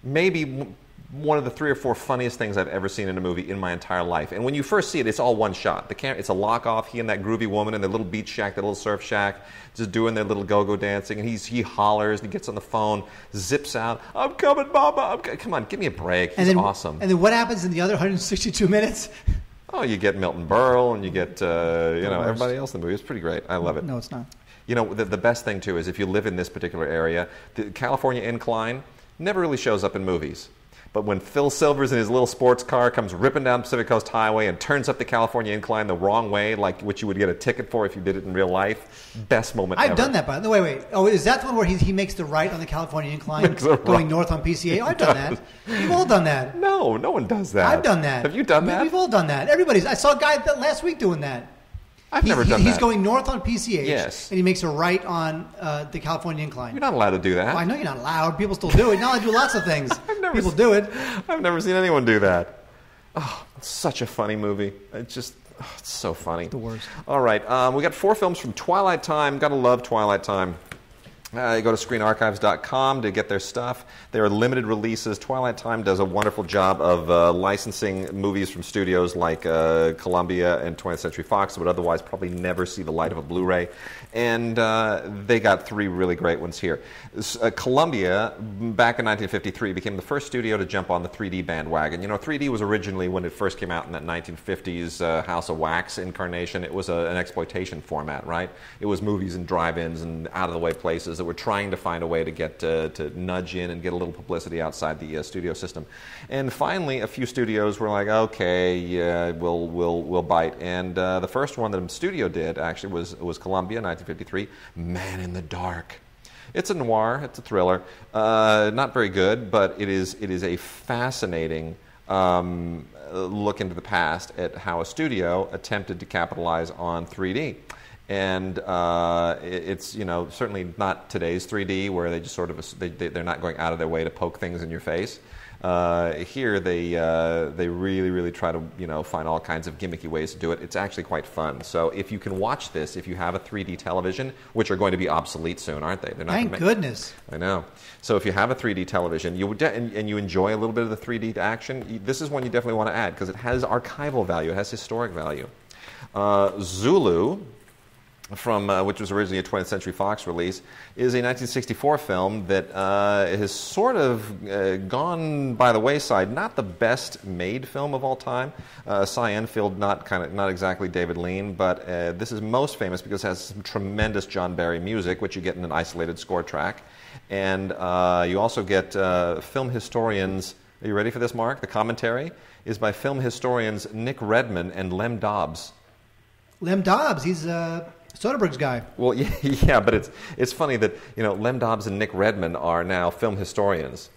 Maybe one of the three or four funniest things I've ever seen in a movie in my entire life. And when you first see it, it's all one shot. The cam- it's a lock off. He and that groovy woman in their little beach shack, that little surf shack, just doing their little go-go dancing. And he's, he hollers and he gets on the phone, zips out. I'm coming, Mama. I'm co-" Come on, give me a break. He's and then awesome. And then what happens in the other 162 minutes? oh, you get Milton Berle and you get uh, you know everybody else in the movie. It's pretty great. I love it. No, it's not. You know, the, the best thing too is if you live in this particular area, the California Incline never really shows up in movies. But when Phil Silvers in his little sports car comes ripping down Pacific Coast Highway and turns up the California Incline the wrong way, like what you would get a ticket for if you did it in real life, best moment I've ever. done that, by the way. Wait, oh, is that the one where he, he makes the right on the California incline, going right. north on PCH? Oh, I've done that. We've all done that. No, no one does that. I've done that. Have you done We- that? We've all done that. Everybody's. I saw a guy that last week doing that. I've He- never done He's that. going north on PCH. Yes. And he makes a right on uh, the California incline. You're not allowed to do that. Well, I know you're not allowed. People still do it. Now I do lots of things. never People s- do it. I've never seen anyone do that. Oh, it's such a funny movie. It's just, oh, it's so funny. The worst. All right, um, we got four films from Twilight Time. Gotta love Twilight Time. Uh, you go to screenarchives.com to get their stuff. They are limited releases. Twilight Time does a wonderful job of uh, licensing movies from studios like uh, Columbia and 20th Century Fox that would otherwise probably never see the light of a Blu ray. And uh, they got three really great ones here. Uh, Columbia, back in 1953, became the first studio to jump on the 3D bandwagon. You know, 3D was originally, when it first came out in that 1950s uh, House of Wax incarnation, it was a, an exploitation format, right? It was movies and out of the way places that were trying to find a way to get uh, to nudge in and get a little publicity outside the uh, studio system. And finally, a few studios were like, okay, yeah, we'll, we'll, we'll bite. And uh, the first one that the studio did actually was, was Columbia, 1953, Man in the Dark. It's a noir. It's a thriller. Uh, not very good, but it is. It is a fascinating um, look into the past at how a studio attempted to capitalize on 3D. And uh, it's you know certainly not today's 3D where they just sort of they- they're not going out of their way to poke things in your face. Uh, here they uh, they really really try to you know find all kinds of gimmicky ways to do it. It's actually quite fun. So if you can watch this, if you have a 3D television, which are going to be obsolete soon, aren't they? They're not. Thank goodness. I know. So if you have a 3D television, you would de- and, and you enjoy a little bit of the 3D action, this is one you definitely want to add because it has archival value, it has historic value. Uh, Zulu, from uh, which was originally a 20th Century Fox release, is a 1964 film that uh, has sort of uh, gone by the wayside. Not the best made film of all time. Uh, Cy Enfield, not kind of not exactly David Lean, but uh, this is most famous because it has some tremendous John Barry music, which you get in an isolated score track, and uh, you also get film historians. Are you ready for this, Mark? The commentary is by film historians Nick Redman and Lem Dobbs. Lem Dobbs, he's uh, Soderbergh's guy. Well, yeah, yeah, but it's it's funny that you know Lem Dobbs and Nick Redman are now film historians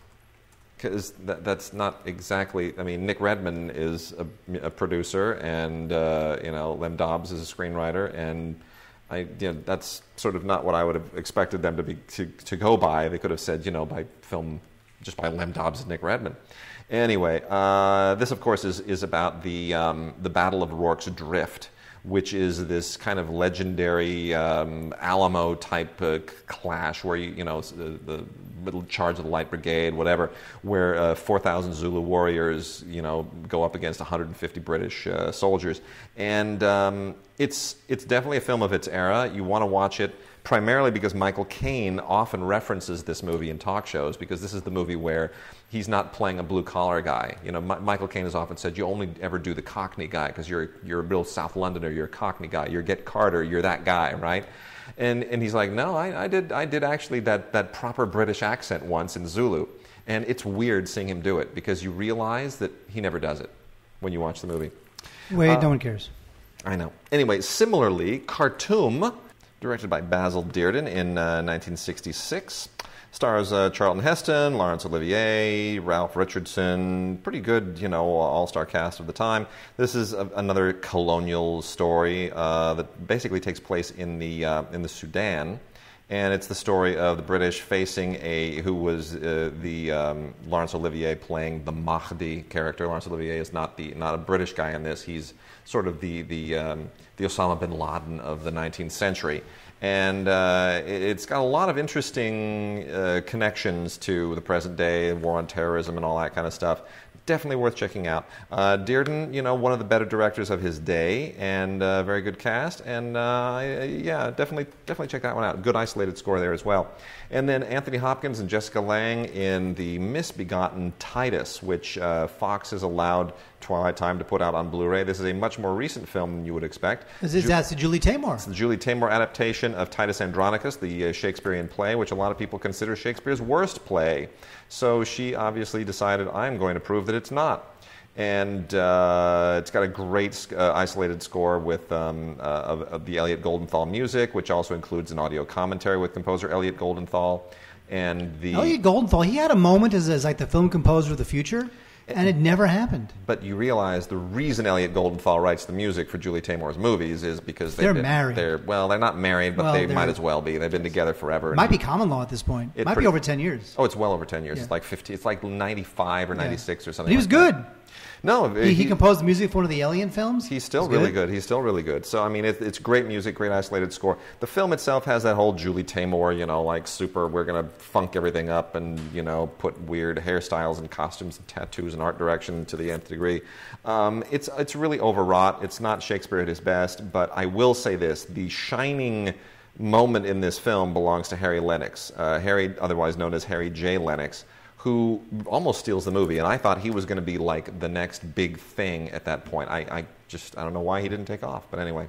because that, that's not exactly. I mean, Nick Redman is a, a producer, and uh, you know Lem Dobbs is a screenwriter, and I you know that's sort of not what I would have expected them to be to, to go by. They could have said you know by film just by Lem Dobbs and Nick Redman. Anyway, uh, this of course is is about the um, the Battle of Rorke's Drift which is this kind of legendary um, Alamo type uh, clash where you, you know, the, the charge of the Light Brigade, whatever, where uh, 4,000 Zulu warriors, you know, go up against 150 British uh, soldiers. And um, it's, it's definitely a film of its era. You want to watch it primarily because Michael Caine often references this movie in talk shows because this is the movie where he's not playing a blue collar guy. You know, M- Michael Caine has often said you only ever do the Cockney guy because you're you're a real South Londoner, you're a Cockney guy, you're Get Carter, you're that guy, right? And and he's like, no, I, I did I did actually that that proper British accent once in Zulu, and it's weird seeing him do it because you realize that he never does it when you watch the movie. Wait, no one cares. I know. Anyway, similarly, Khartoum, directed by Basil Dearden in uh, 1966, stars uh, Charlton Heston, Laurence Olivier, Ralph Richardson. Pretty good, you know, all-star cast of the time. This is a, another colonial story uh, that basically takes place in the uh, in the Sudan. And it's the story of the British facing a who was uh, the um, Laurence Olivier playing the Mahdi character. Laurence Olivier is not the not a British guy in this. He's sort of the the um, the Osama bin Laden of the 19th century, and uh, it, it's got a lot of interesting uh, connections to the present day, war on terrorism, and all that kind of stuff. Definitely worth checking out. Uh, Dearden, you know, one of the better directors of his day, and uh, very good cast. And uh, yeah, definitely, definitely check that one out. Good isolated score there as well. And then Anthony Hopkins and Jessica Lange in the misbegotten Titus, which uh, Fox has allowed Twilight Time to put out on Blu-ray. This is a much more recent film than you would expect. This is, that's the Julie Taymor. It's the Julie Taymor adaptation of Titus Andronicus, the uh, Shakespearean play, which a lot of people consider Shakespeare's worst play. So she obviously decided, I'm going to prove that it's not. And uh, it's got a great uh, isolated score with um, uh, of, of, the Elliot Goldenthal music, which also includes an audio commentary with composer Elliot Goldenthal. And the Elliot Goldenthal, he had a moment as, as like the film composer of the future. And it never happened. But you realize the reason Elliot Goldenthal writes the music for Julie Taymor's movies is because they're been, married. They're well, they're not married, but Well, they might as well be. They've been together forever. It might be common law at this point. It might pretty- be over 10 years. Oh, it's well over ten years. Yeah. It's like fifty. It's like ninety-five or Yeah. ninety-six or But something. he was like that. Good. No, He, he composed the music for one of the Alien films. He's still really good. He's still really good. So I mean, it, it's great music, great isolated score. The film itself has that whole Julie Taymor, you know, like super. We're gonna funk everything up and you know put weird hairstyles and costumes and tattoos and art direction to the nth degree. Um, it's it's really overwrought. It's not Shakespeare at his best. But I will say this: the shining moment in this film belongs to Harry Lennix. Uh, Harry, otherwise known as Harry J. Lennix who almost steals the movie. And I thought he was going to be like the next big thing at that point. I, I just, I don't know why he didn't take off. But anyway.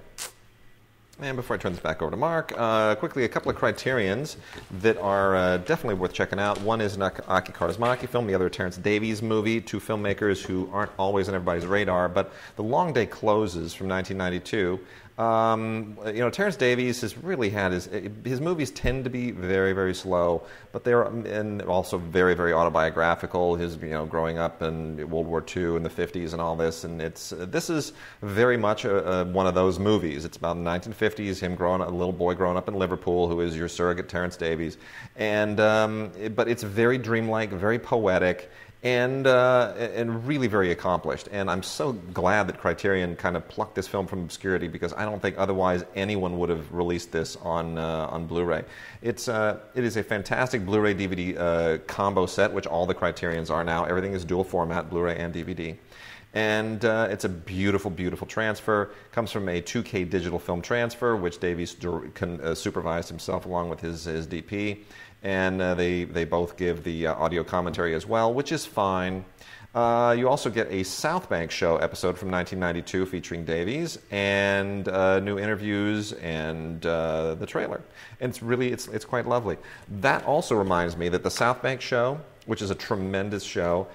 And before I turn this back over to Mark, uh, quickly a couple of criterions that are uh, definitely worth checking out. One is an Ak- Aki Kaurismäki film, the other a Terence Davies movie, two filmmakers who aren't always on everybody's radar. But The Long Day Closes from 1992. Um, you know, Terence Davies has really had his his movies tend to be very very slow, but they're and also very very autobiographical. His you know growing up in World War II in the 50s and all this, and it's this is very much a, a, one of those movies. It's about the 1950s, him growing a little boy growing up in Liverpool, who is your surrogate Terence Davies, and um, but it's very dreamlike, very poetic and uh, and really very accomplished. And I'm so glad that Criterion kind of plucked this film from obscurity because I don't think otherwise anyone would have released this on uh, on Blu-ray. It's uh, it is a fantastic Blu-ray DVD uh, combo set, which all the Criterions are now. Everything is dual format, Blu-ray and DVD. And uh, it's a beautiful, beautiful transfer. Comes from a 2K digital film transfer, which Davies uh, supervised himself along with his, his DP. And uh, they, they both give the uh, audio commentary as well, which is fine. Uh, you also get a South Bank Show episode from 1992 featuring Davies and uh, new interviews and uh, the trailer. And it's really it's, it's quite lovely. That also reminds me that the South Bank Show, which is a tremendous show,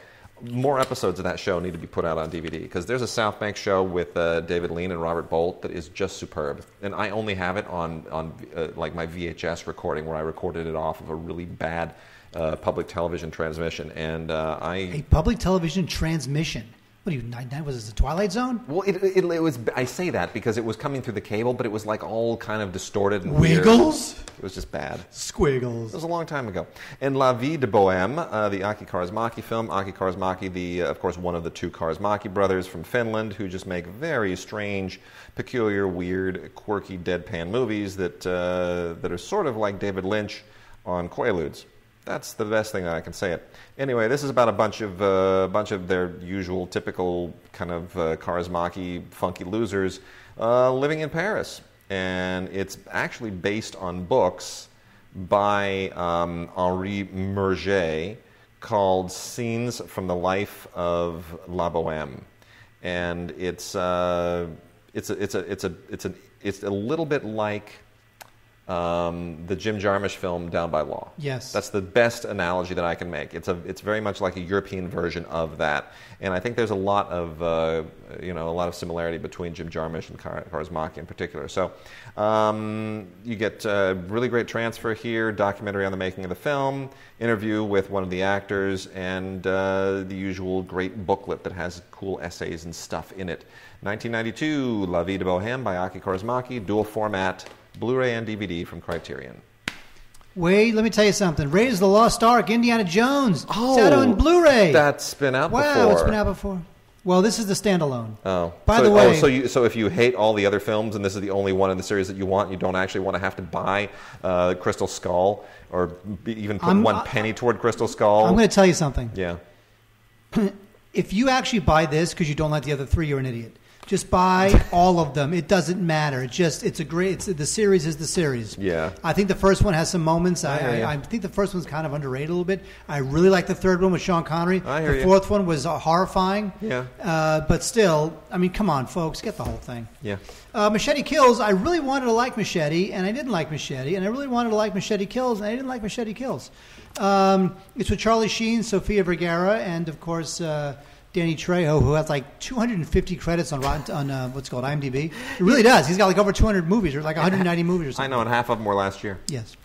more episodes of that show need to be put out on DVD because there's a South Bank show with uh, David Lean and Robert Bolt that is just superb, and I only have it on on uh, like my VHS recording where I recorded it off of a really bad uh, public television transmission, and uh, I A public television transmission. What you, night? Was this the Twilight Zone? well, it, it, it was. I say that because it was coming through the cable, but it was like all kind of distorted and weird. Wiggles? It was just bad. Squiggles. It was a long time ago. And La Vie de Bohème, uh, the Aki Kaurismäki film. Aki Kaurismäki, the uh, of course one of the two Kaurismäki brothers from Finland, who just make very strange, peculiar, weird, quirky, deadpan movies that uh, that are sort of like David Lynch on Quaaludes. That's the best thing that I can say it. Anyway, this is about a bunch of uh, bunch of their usual, typical kind of uh, funky losers uh, living in Paris. and it's actually based on books by um, Henri Murger called Scenes from the Life of La Boheme, and it's uh, it's a, it's a it's a it's a it's a little bit like um, the Jim Jarmusch film Down by Law. Yes. that's the best analogy that I can make. It's a it's very much like a European version of that, and I think there's a lot of uh, you know a lot of similarity between Jim Jarmusch and Kar- Kaurismäki in particular. So um, you get a really great transfer here, documentary on the making of the film, interview with one of the actors, and uh, the usual great booklet that has cool essays and stuff in it. 1992, La Vie de Bohème by Aki Kaurismäki, dual format, Blu-ray and DVD from Criterion. Wait, let me tell you something. Raiders of the Lost Ark, Indiana Jones. it's out on Blu-ray. Oh, That's been out before. wow, before. it's been out before. Well, this is the standalone. Oh, By so, the way, oh, so you so if you hate all the other films and this is the only one in the series that you want, you don't actually want to have to buy uh, Crystal Skull or be, even put I'm- one I- penny toward Crystal Skull. I'm going to tell you something. yeah, If you actually buy this because you don't like the other three, you're an idiot. Just buy all of them. It doesn't matter. It just it's a great. It's, the series is the series. Yeah. I think the first one has some moments. I, I, you. I think the first one's kind of underrated a little bit. I really like the third one with Sean Connery. I hear the you. fourth one was uh, horrifying. Yeah. Uh, but still, I mean, come on, folks, get the whole thing. yeah. Uh, Machete Kills. I really wanted to like Machete, and I didn't like Machete, and I really wanted to like Machete Kills, and I didn't like Machete Kills. Um, it's with Charlie Sheen, Sofia Vergara, and of course uh, Danny Trejo, who has like 250 credits on Rotten, on uh, what's called IMDb. He really does. He's got like over 200 movies, or like 190 movies, or I know, and half of them were last year. Yes.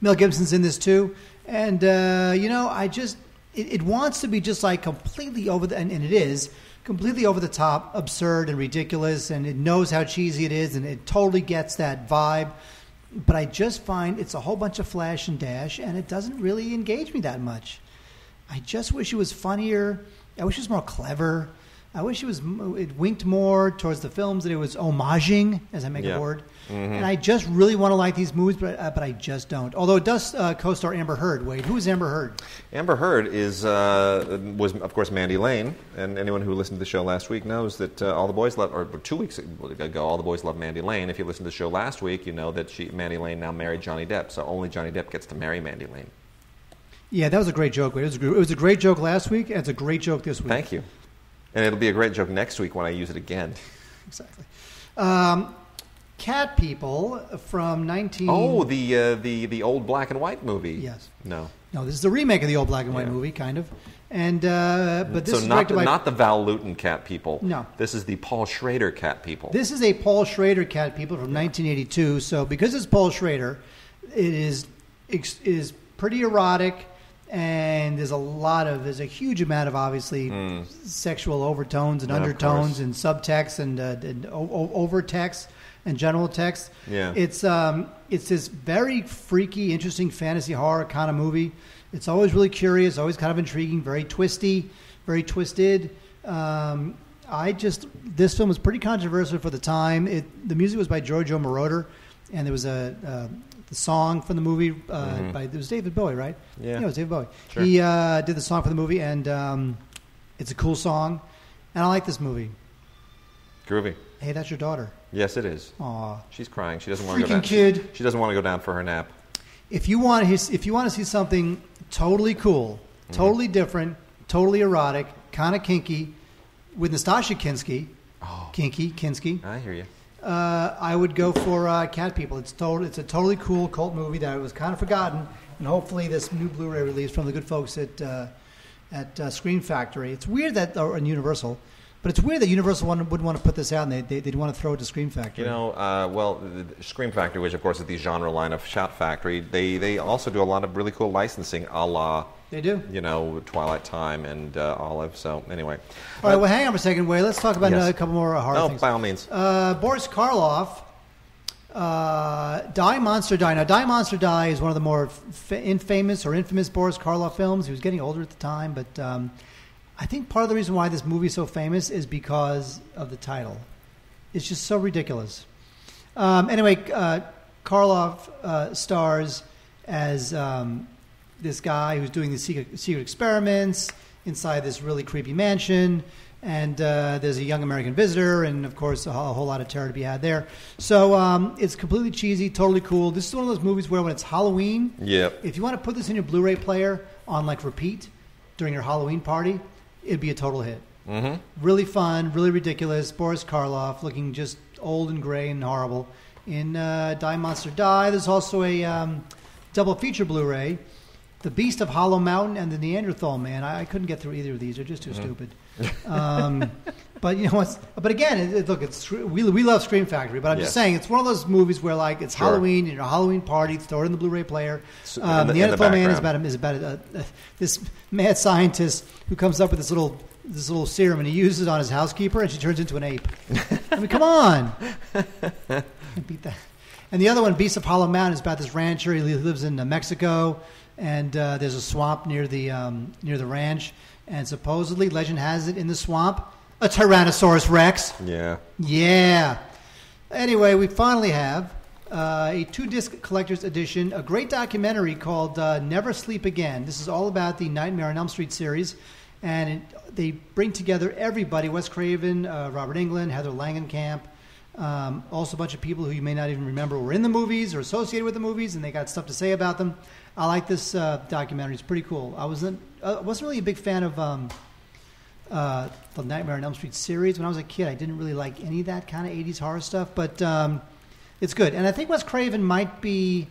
Mel Gibson's in this too, and uh, you know, I just it, it wants to be just like completely over the, and, and it is completely over the top, absurd and ridiculous, and it knows how cheesy it is, and it totally gets that vibe. But I just find it's a whole bunch of flash and dash, and it doesn't really engage me that much. I just wish it was funnier. I wish it was more clever. I wish it was it winked more towards the films that it was homaging, as I make Yeah. a word. And I just really want to like these movies, but uh, but I just don't. Although it does uh, co-star Amber Heard. Wait, who is Amber Heard? Amber Heard is uh, was of course Mandy Lane, and anyone who listened to the show last week knows that uh, all the boys love, or two weeks ago, all the boys love Mandy Lane. If you listened to the show last week, you know that she Mandy Lane now married Johnny Depp, so only Johnny Depp gets to marry Mandy Lane. Yeah, that was a great joke. It was a, it was a great joke last week, and it's a great joke this week. Thank you, and it'll be a great joke next week when I use it again. Exactly. Um, Cat People from 19. Oh, the uh, the the old black and white movie. Yes. No. No, this is the remake of the old black and white Yeah. movie, kind of. And uh, but this so is not the, by not the Val Lewton cat people. No. This is the Paul Schrader cat people. This is a Paul Schrader Cat People from 1982. So because it's Paul Schrader, it is it is pretty erotic, and there's a lot of there's a huge amount of obviously sexual overtones and Yeah, undertones and subtext and, uh, and o- o- overtext and general text. Yeah. it's um it's this very freaky, interesting fantasy horror kind of movie. It's always really curious, always kind of intriguing, very twisty, very twisted. Um, I just this film was pretty controversial for the time. It the music was by Giorgio Moroder, and there was a uh, the song from the movie uh, by it was David Bowie, right? Mm-hmm. Yeah. it was David Bowie. Sure. He uh, did the song for the movie, and um, it's a cool song, and I like this movie. Groovy. Hey, that's your daughter. Yes, it is. Aw. She's crying. She doesn't want to go down. kid. She, she doesn't want to go down for her nap. If you want to, if you want to see something totally cool, Mm-hmm. totally different, totally erotic, kind of kinky, with Nastassja Kinski, Oh. kinky Kinski, I hear you. Uh, I would go for uh, Cat People. It's total, It's a totally cool cult movie that was kind of forgotten, and hopefully this new Blu-ray release from the good folks at uh, at uh, Scream Factory. It's weird that or in Universal, but it's weird that Universal would wouldn't want to put this out, and they, would want to throw it to Scream Factory. You know, uh, well, Scream Factory, which of course is the genre line of Shout Factory, they they also do a lot of really cool licensing, a la they do. you know Twilight Time and uh, Olive. So anyway, All right, well, hang on for a second, Way. Let's talk about Yes. another couple more uh, horror no, things. by all means. Uh, Boris Karloff, uh, Die Monster Die. Now, Die Monster Die is one of the more f- infamous or infamous Boris Karloff films. He was getting older at the time, but um, I think part of the reason why this movie is so famous is because of the title. It's just so ridiculous. Um, anyway, uh, Karloff uh, stars as um, this guy who's doing these secret, secret experiments inside this really creepy mansion. and uh, there's a young American visitor, and of course a, whole- lot of terror to be had there. So um, it's completely cheesy, totally cool. This is one of those movies where when it's Halloween, Yep. if you want to put this in your Blu-ray player on like repeat during your Halloween party, it'd be a total hit. Mm-hmm. Really fun, really ridiculous. Boris Karloff looking just old and gray and horrible. In uh, Die Monster Die, there's also a um, double feature Blu-ray, The Beast of Hollow Mountain and The Neanderthal Man. I, I couldn't get through either of these; they're just too Mm-hmm. stupid. Um, but you know what's? But again, it, it- look, it's we we love Scream Factory, but I'm Yes. just saying it's one of those movies where like it's Sure. Halloween, you know, Halloween party, throw it in the Blu-ray player. So- Um, the- Neanderthal Man is about is about a, a, this mad scientist who comes up with this little this little serum and he uses it on his housekeeper and she turns into an ape. I mean, come on, Can't beat that. And the other one, Beast of Hollow Mountain, is about this rancher. He lives in uh, Mexico, and uh, there's a swamp near the um, near the ranch. And supposedly, legend has it in the swamp, a Tyrannosaurus Rex. Yeah. Yeah. Anyway, we finally have uh, a two disc collector's edition, a great documentary called uh, Never Sleep Again. This is all about the Nightmare on Elm Street series. And it, they bring together everybody Wes Craven, uh, Robert Englund, Heather Langenkamp, um, also a bunch of people who you may not even remember were in the movies or associated with the movies, and they got stuff to say about them. I like this uh, documentary. It's pretty cool. I wasn't, I wasn't really a big fan of. Um, uh, the Nightmare on Elm Street series. When I was a kid, I didn't really like any of that kind of 80s horror stuff, but um, it's good. And I think Wes Craven might be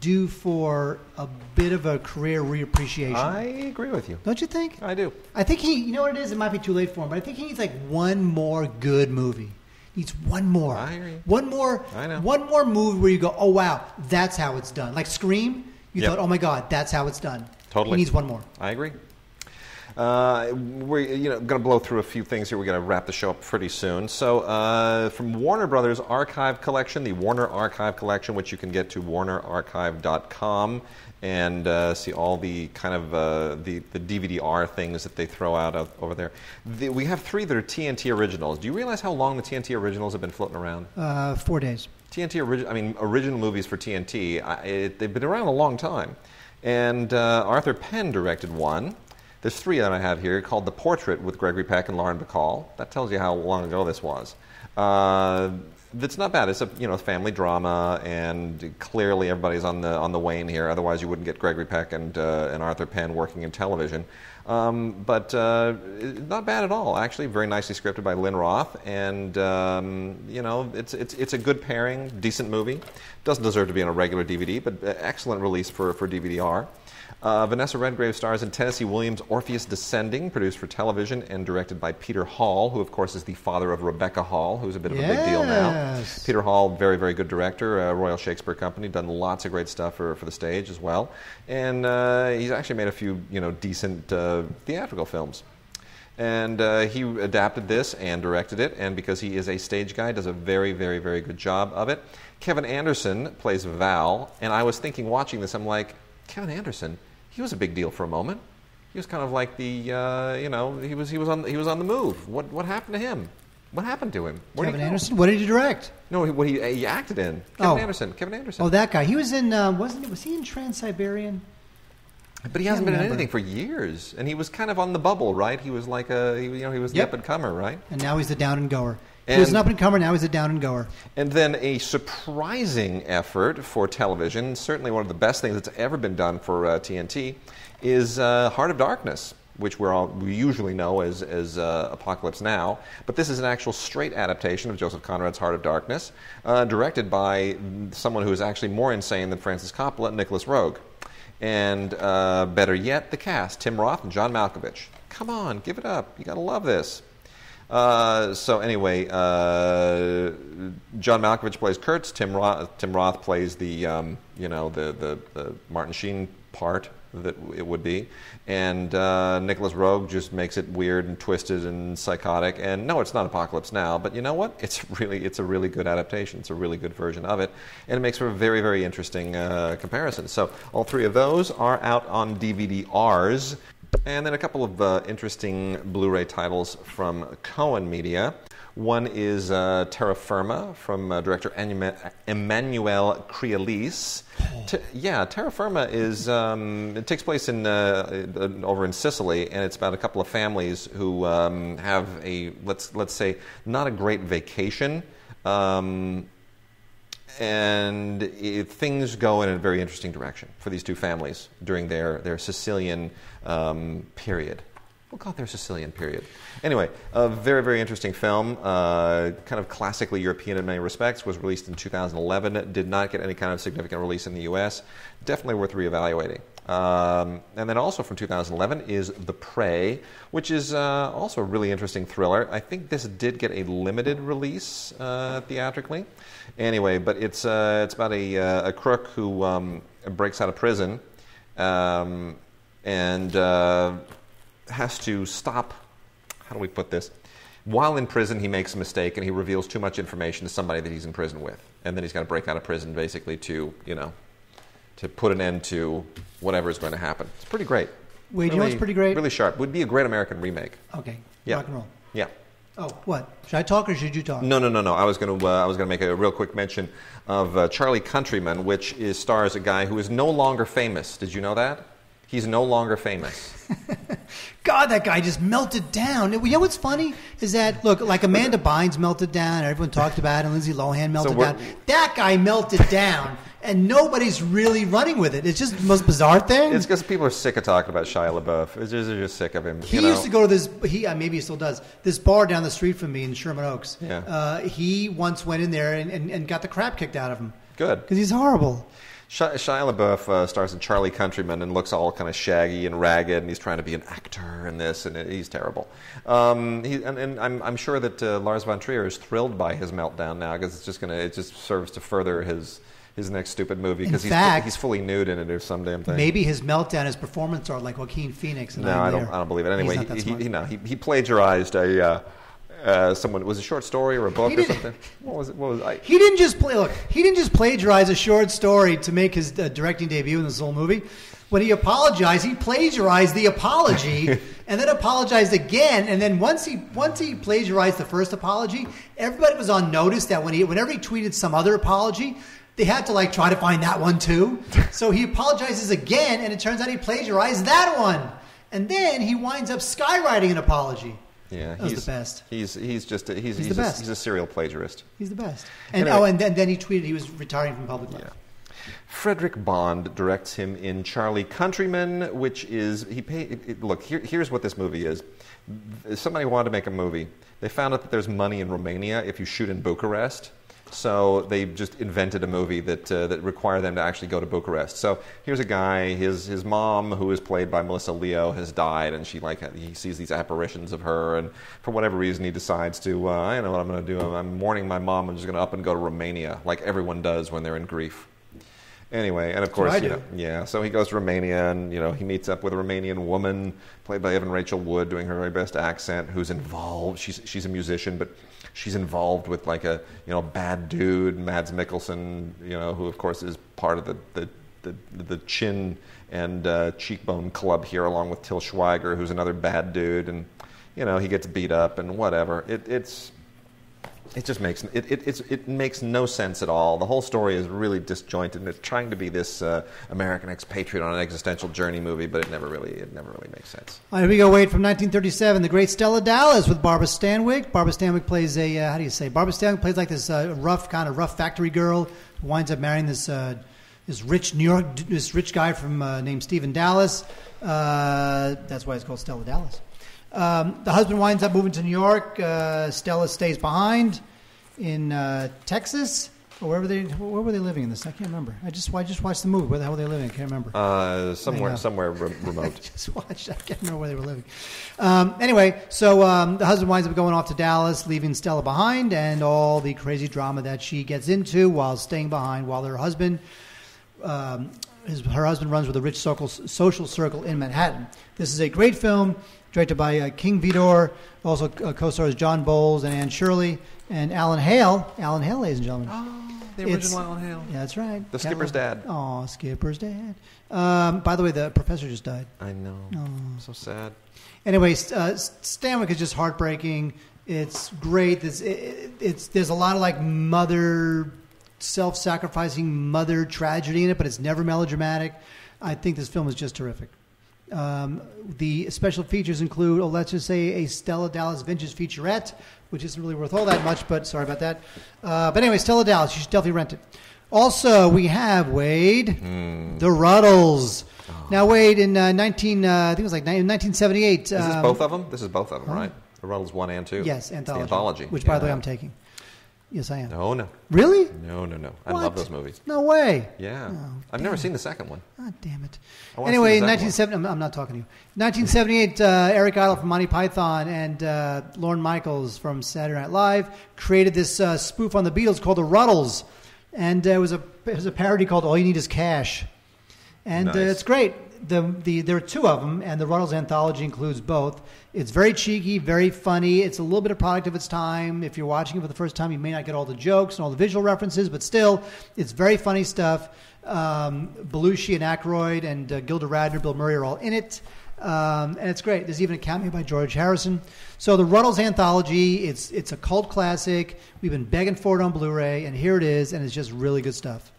due for a bit of a career reappreciation. I agree with you. Don't you think? I do. I think he, you know what it is? It might be too late for him, but I think he needs like one more good movie. Needs one more. I hear you. One more. I know. One more movie where you go, oh wow, that's how it's done. Like Scream, you Yep. thought, oh my god, that's how it's done. Totally. He needs one more. I agree. Uh, we're you know going to blow through a few things here. We're going to wrap the show up pretty soon. So uh, from Warner Brothers Archive Collection, the Warner Archive Collection, which you can get to warnerarchive.com and uh, see all the kind of uh, the the DVD-R things that they throw out of, over there. The, we have three that are TNT originals. Do you realize how long the TNT originals have been floating around? Uh, four days. TNT original, I mean, original movies for TNT, I, it, they've been around a long time. And uh, Arthur Penn directed one. There's three that I have here called The Portrait with Gregory Peck and Lauren Bacall. That tells you how long ago this was. That's not bad. It's a you know family drama, and clearly everybody's on the on the wane here. Otherwise, you wouldn't get Gregory Peck and uh, and Arthur Penn working in television. Um, but uh, not bad at all. Actually, very nicely scripted by Lynn Roth, and um, you know it's it's it's a good pairing, decent movie. Doesn't deserve to be on a regular DVD, but uh, excellent release for for DVD-R. Uh, Vanessa Redgrave stars in Tennessee Williams' Orpheus Descending, produced for television and directed by Peter Hall, who, of course, is the father of Rebecca Hall, who's a bit of a big deal now. Peter Hall, very, very good director, uh, Royal Shakespeare Company, done lots of great stuff for, for the stage as well. And uh, he's actually made a few, you know, decent uh, theatrical films. And uh, he adapted this and directed it, and because he is a stage guy, does a very, very, very good job of it. Kevin Anderson plays Val, and I was thinking, watching this, I'm like, Kevin Anderson, he was a big deal for a moment. He was kind of like the, uh, you know, he was he was on he was on the move. What what happened to him? What happened to him? Where'd Kevin? Anderson. What did he direct? No, he, what he, he acted in. Kevin Oh. Anderson. Kevin Anderson. Oh, that guy. He was in. Uh, wasn't was he in Trans Siberian? but he hasn't been in anything for years, and he was kind of on the bubble, right? He was like a, he, you know, he was the up and comer, right? And now he's the down and goer. Was an up and comer. Now he's a down and goer. And then a surprising effort for television, certainly one of the best things that's ever been done for uh, TNT, is uh, Heart of Darkness, which we're all, we usually know as, as uh, Apocalypse Now. But this is an actual straight adaptation of Joseph Conrad's Heart of Darkness, uh, directed by someone who is actually more insane than Francis Coppola, Nicolas Roeg. And uh, better yet, the cast Tim Roth and John Malkovich. Come on, give it up. You gotta love this. Uh, so anyway, uh, John Malkovich plays Kurtz. Tim Roth, Tim Roth plays the um, you know the, the the Martin Sheen part that it would be, and uh, Nicolas Roeg just makes it weird and twisted and psychotic. And no, it's not Apocalypse Now, but you know what? It's really it's a really good adaptation. It's a really good version of it, and it makes for a very very interesting uh, comparison. So all three of those are out on DVD R's. And then a couple of uh, interesting Blu ray titles from Cohen Media. One is uh, Terra Firma from uh, director Emma- Emmanuel Crialese. Te- yeah, Terra Firma is um, it takes place in uh, uh, over in Sicily, and it's about a couple of families who um, have a let's let's say not a great vacation. Um, and it, things go in a very interesting direction for these two families during their, their Sicilian um, period. We'll call it their Sicilian period. Anyway, a very, very interesting film, uh, kind of classically European in many respects, was released in 2011, did not get any kind of significant release in the US. Definitely worth reevaluating. Um, and then also from 2011 is The Prey, which is uh, also a really interesting thriller. I think this did get a limited release uh, theatrically. Anyway, but it's, uh, it's about a, uh, a crook who um, breaks out of prison um, and uh, has to stop. How do we put this? While in prison, he makes a mistake and he reveals too much information to somebody that he's in prison with. And then he's got to break out of prison basically to, you know, to put an end to whatever is going to happen. It's pretty great. Wait, you know what's pretty great? Really sharp. Would be a great American remake. Okay. Yeah. Rock and roll. Yeah. Oh, what? Should I talk or should you talk? No, no, no, no. I was going to uh, I was going to make a real quick mention of uh, Charlie Countryman, which is stars a guy who is no longer famous. Did you know that? He's no longer famous. God, that guy just melted down. You know what's funny is that look, like Amanda Bynes melted down, and everyone talked about it, and Lindsay Lohan melted we're- down. That guy melted down, and nobody's really running with it. It's just the most bizarre thing. it's because people are sick of talking about Shia LaBeouf. It's just, they're just sick of him. he you know? used to go to this. He uh, maybe he still does. This bar down the street from me in Sherman Oaks. Yeah. Uh, he once went in there and, and, and got the crap kicked out of him Good. because he's horrible. Shia, Shia LaBeouf uh, stars in Charlie Countryman and looks all kind of shaggy and ragged, and he's trying to be an actor in this, and he's terrible. Um, he, and, and I'm, I'm sure that uh, Lars von Trier is thrilled by his meltdown now because it's just gonna it just serves to further his his next stupid movie because he's, fact- he's fully nude in it or some damn thing. Maybe his meltdown, his performance art like Joaquin Phoenix. And No, I'm I don't. there. I don't believe it. Anyway, not he, he, no, he, he plagiarized a uh, uh, someone. It was a short story or a book or something. What was it? What was I, He didn't just play. Look, he didn't just plagiarize a short story to make his uh, directing debut in this whole movie. When he apologized, he plagiarized the apology and then apologized again. And then once he once he plagiarized the first apology, everybody was on notice that when he whenever he tweeted some other apology, they had to like try to find that one too. So he apologizes again, and it turns out he plagiarized that one. And then he winds up skywriting an apology. yeah, That he's the best. He's he's just a, he's He's he's, the a, best. he's a serial plagiarist. He's the best. And Anyway. oh, and then, then he tweeted he was retiring from public life. Yeah. Fredrik Bond directs him in Charlie Countryman, which is he pay, it, it- look here, here's what this movie is. Somebody wanted to make a movie. They found out that there's money in Romania if you shoot in Bucharest. So they just invented a movie that uh, that required them to actually go to Bucharest. So here's a guy. His his mom, who is played by Melissa Leo, has died, and she like he sees these apparitions of her, and for whatever reason he decides to. Uh, I know what I'm going to do. I'm, mourning my mom. I'm just going to up and go to Romania, like everyone does when they're in grief. Anyway, and of course, you know, yeah. So he goes to Romania, and you know, he meets up with a Romanian woman played by Evan Rachel Wood, doing her very best accent, who's involved. She's she's a musician, but she's involved with like a you know bad dude, Mads Mikkelsen, you know, who of course is part of the the the, the chin and uh, cheekbone club here, along with Til Schweiger, who's another bad dude, and you know, he gets beat up and whatever. It, it's it just makes it, it, it makes no sense at all. The whole story is really disjointed, and it's trying to be this uh, American expatriate on an existential journey movie, but it never really it never really makes sense. All right, here we go. Wait from 1937, the great Stella Dallas with Barbara Stanwyck. Barbara Stanwyck plays a uh, how do you say? Barbara Stanwyck plays like this uh, rough kind of rough factory girl who winds up marrying this uh, this rich New York this rich guy from uh, named Stephen Dallas. Uh, that's why it's called Stella Dallas. Um, the husband winds up moving to New York. Uh, Stella stays behind in uh, Texas or wherever they where were they living in this? I can't remember. I just I just watched the movie. Where the hell were they living? I can't remember. Uh, somewhere Yeah. somewhere re- remote. just watched. I can't remember where they were living. Um, anyway, so um, the husband winds up going off to Dallas, leaving Stella behind, and all the crazy drama that she gets into while staying behind, while her husband, um, his, her husband runs with a rich social, social circle in Manhattan. This is a great film, directed by uh, King Vidor. Also uh, co-stars John Boles and Anne Shirley and Alan Hale. Alan Hale, ladies and gentlemen. Oh, the It's- original Alan Hale. Yeah, that's right. The skipper's dad. Oh, skipper's dad. Um, by the way, the professor just died. I know. Oh. So sad. Anyway, uh, Stanwyck is just heartbreaking. It's great. There's, it, it's there's a lot of like mother, self-sacrificing mother tragedy in it, but it's never melodramatic. I think this film is just terrific. Um, the special features include, oh, let's just say, a Stella Dallas vintage featurette, which isn't really worth all that much, but sorry about that. Uh, but anyway, Stella Dallas, you should definitely rent it. Also, we have Wade, the Rutles. Now, Wade, in uh, 19, uh, I think it was like 1978. Is this um, both of them? This is both of them, right? The Rutles 1 and 2? Yes, anthology. anthology. Which, by the way, I'm taking. Yes, I am. No, no. Really? No, no, no. I What? love those movies. No way. Yeah. Oh, I've never damn. seen the second one. Ah, damn it. Anyway, in the 1970, I'm, I'm not talking to you. 1978, uh, Eric Idle from Monty Python and uh, Lorne Michaels from Saturday Night Live created this uh, spoof on the Beatles called The Rutles. And uh, it, was a, it was a parody called All You Need Is Cash. And uh, Nice. it's great. The, the, there are two of them, and the Rutles anthology includes both. It's very cheeky, very funny. It's a little bit of product of its time. If you're watching it for the first time, you may not get all the jokes and all the visual references, but still, it's very funny stuff. Um, Belushi and Aykroyd and uh, Gilda Radner, Bill Murray are all in it. Um, and it's great. There's even a cameo by George Harrison. So the Rutles anthology, it's it's a cult classic. We've been begging for it on Blu-ray, and here it is, and it's just really good stuff.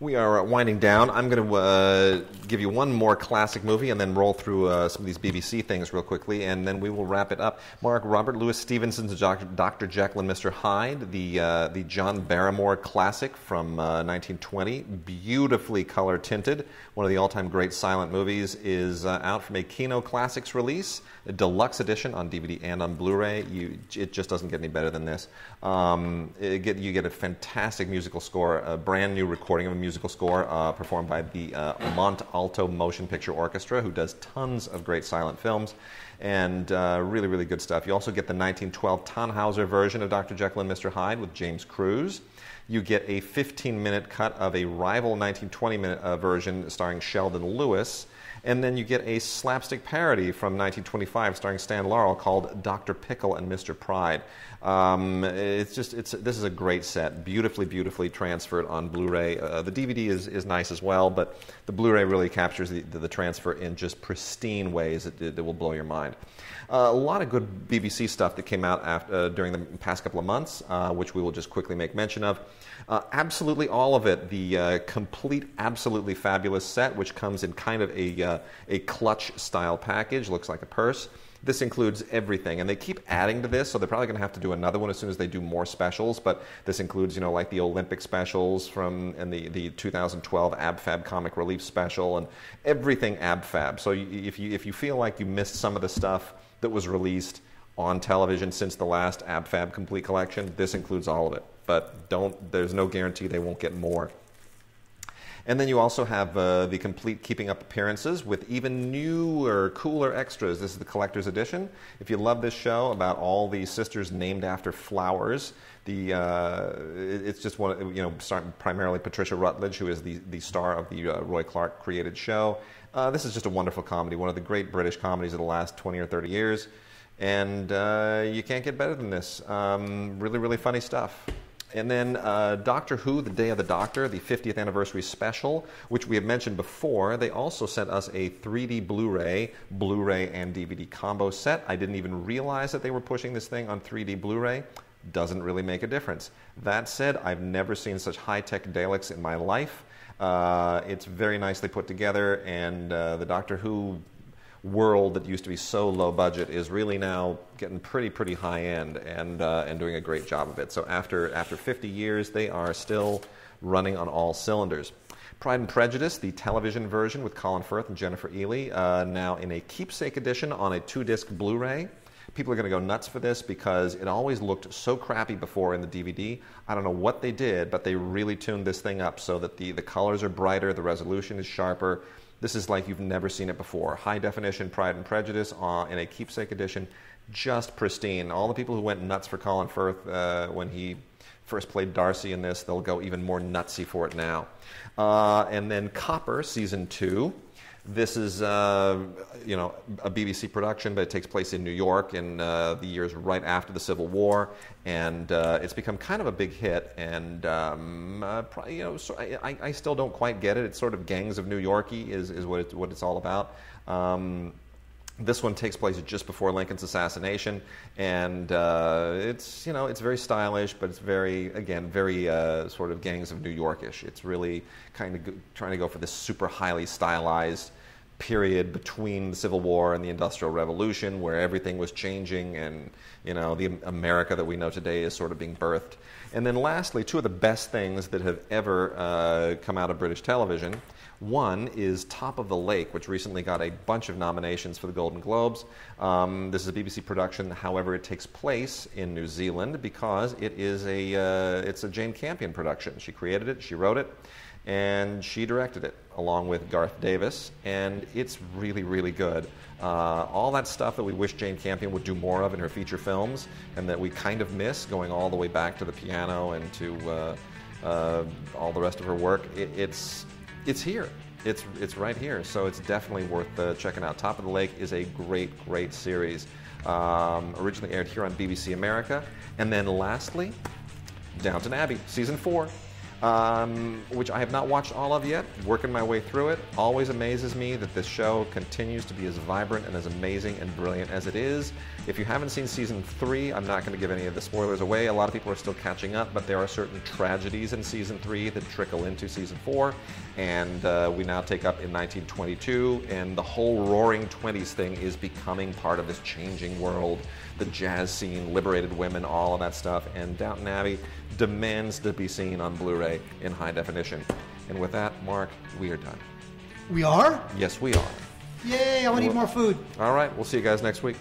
We are uh, winding down. I'm going to uh, give you one more classic movie and then roll through uh, some of these BBC things real quickly, and then we will wrap it up. Mark Robert Louis Stevenson's Dr. Jekyll and Mr. Hyde, the uh, the John Barrymore classic from uh, 1920, beautifully color tinted. One of the all-time great silent movies is uh, out from a Kino Classics release, a deluxe edition on DVD and on Blu-ray. It just doesn't get any better than this. Um, get, you get a fantastic musical score, a brand new recording of a musical score uh, performed by the uh, Mont Alto Motion Picture Orchestra, who does tons of great silent films and uh, really, really good stuff. You also get the 1912 Thanhouser version of Dr. Jekyll and Mr. Hyde with James Cruze. You get a 15 minute cut of a rival 1920 minute uh, version starring Sheldon Lewis. And then you get a slapstick parody from 1925 starring Stan Laurel called Dr. Pickle and Mr. Pride. Um, it's just, it's, this is a great set, beautifully, beautifully transferred on Blu-ray. Uh, the DVD is, is nice as well, but the Blu-ray really captures the, the, the transfer in just pristine ways that, that will blow your mind. Uh, a lot of good BBC stuff that came out after, uh, during the past couple of months, uh, which we will just quickly make mention of. Uh, absolutely all of it. The uh, complete, absolutely fabulous set, which comes in kind of a, a clutch style package, looks like a purse. This includes everything, and they keep adding to this, so they're probably going to have to do another one as soon as they do more specials. But this includes, you know, like the Olympic specials from and the, the 2012 AbFab Comic Relief special, and everything AbFab. So if you if you feel like you missed some of the stuff that was released on television since the last AbFab Complete Collection, this includes all of it. But don't there's no guarantee they won't get more. And then you also have uh, the complete Keeping Up appearances with even newer, cooler extras. This is the collector's edition. If you love this show about all the sisters named after flowers, the uh, it's just one you know primarily Patricia Routledge, who is the the star of the uh, Roy Clarke created show. Uh, this is just a wonderful comedy, one of the great British comedies of the last 20 or 30 years, and uh, you can't get better than this. Um, really, really funny stuff. And then uh, Doctor Who, The Day of the Doctor, the 50th anniversary special, which we have mentioned before. They also sent us a 3D Blu ray, Blu ray and DVD combo set. I didn't even realize that they were pushing this thing on 3D Blu ray. Doesn't really make a difference. That said, I've never seen such high tech Daleks in my life. Uh, it's very nicely put together, and uh, the Doctor Who world that used to be so low budget is really now getting pretty pretty high end and uh, and doing a great job of it. So after after 50 years, they are still running on all cylinders. Pride and Prejudice, the television version with Colin Firth and Jennifer Ehle, uh, now in a keepsake edition on a two disc Blu ray. People are going to go nuts for this because it always looked so crappy before in the DVD. I don't know what they did, but they really tuned this thing up so that the, the colors are brighter, the resolution is sharper. This is like you've never seen it before. High definition Pride and Prejudice uh, in a keepsake edition, just pristine. All the people who went nuts for Colin Firth uh, when he first played Darcy in this, they'll go even more nutsy for it now. Uh, and then Copper, season two. This is, uh, you know, a BBC production, but it takes place in New York in uh, the years right after the Civil War, and uh, it's become kind of a big hit. And um, uh, pro- you know, so I, I still don't quite get it. It's sort of gangs of New Yorkie is, is what, it, what it's all about. Um, this one takes place just before Lincoln's assassination, and uh, it's you know it's very stylish, but it's very again very uh, sort of gangs of New Yorkish. It's really kind of go, trying to go for this super highly stylized period between the Civil War and the Industrial Revolution, where everything was changing, and you know the America that we know today is sort of being birthed. And then lastly, two of the best things that have ever uh, come out of British television. One is Top of the Lake, which recently got a bunch of nominations for the Golden Globes. Um, this is a BBC production, however, it takes place in New Zealand because it is a uh, it's a Jane Campion production. She created it, she wrote it, and she directed it along with Garth Davis, and it's really really good. Uh, all that stuff that we wish Jane Campion would do more of in her feature films, and that we kind of miss, going all the way back to the piano and to uh, uh, all the rest of her work. It, it's it's here. It's it's right here. So it's definitely worth uh, checking out. Top of the Lake is a great great series. Um, originally aired here on BBC America, and then lastly, Downton Abbey season four. Um, which I have not watched all of yet, working my way through it. Always amazes me that this show continues to be as vibrant and as amazing and brilliant as it is. If you haven't seen season three, I'm not going to give any of the spoilers away. A lot of people are still catching up, but there are certain tragedies in season three that trickle into season four, and uh, we now take up in 1922, and the whole Roaring Twenties thing is becoming part of this changing world. The jazz scene, liberated women, all of that stuff, and Downton Abbey demands to be seen on Blu-ray in high definition. And with that, Mark, we are done. We are? Yes, we are. Yay, I want to eat more food. All right, we'll see you guys next week.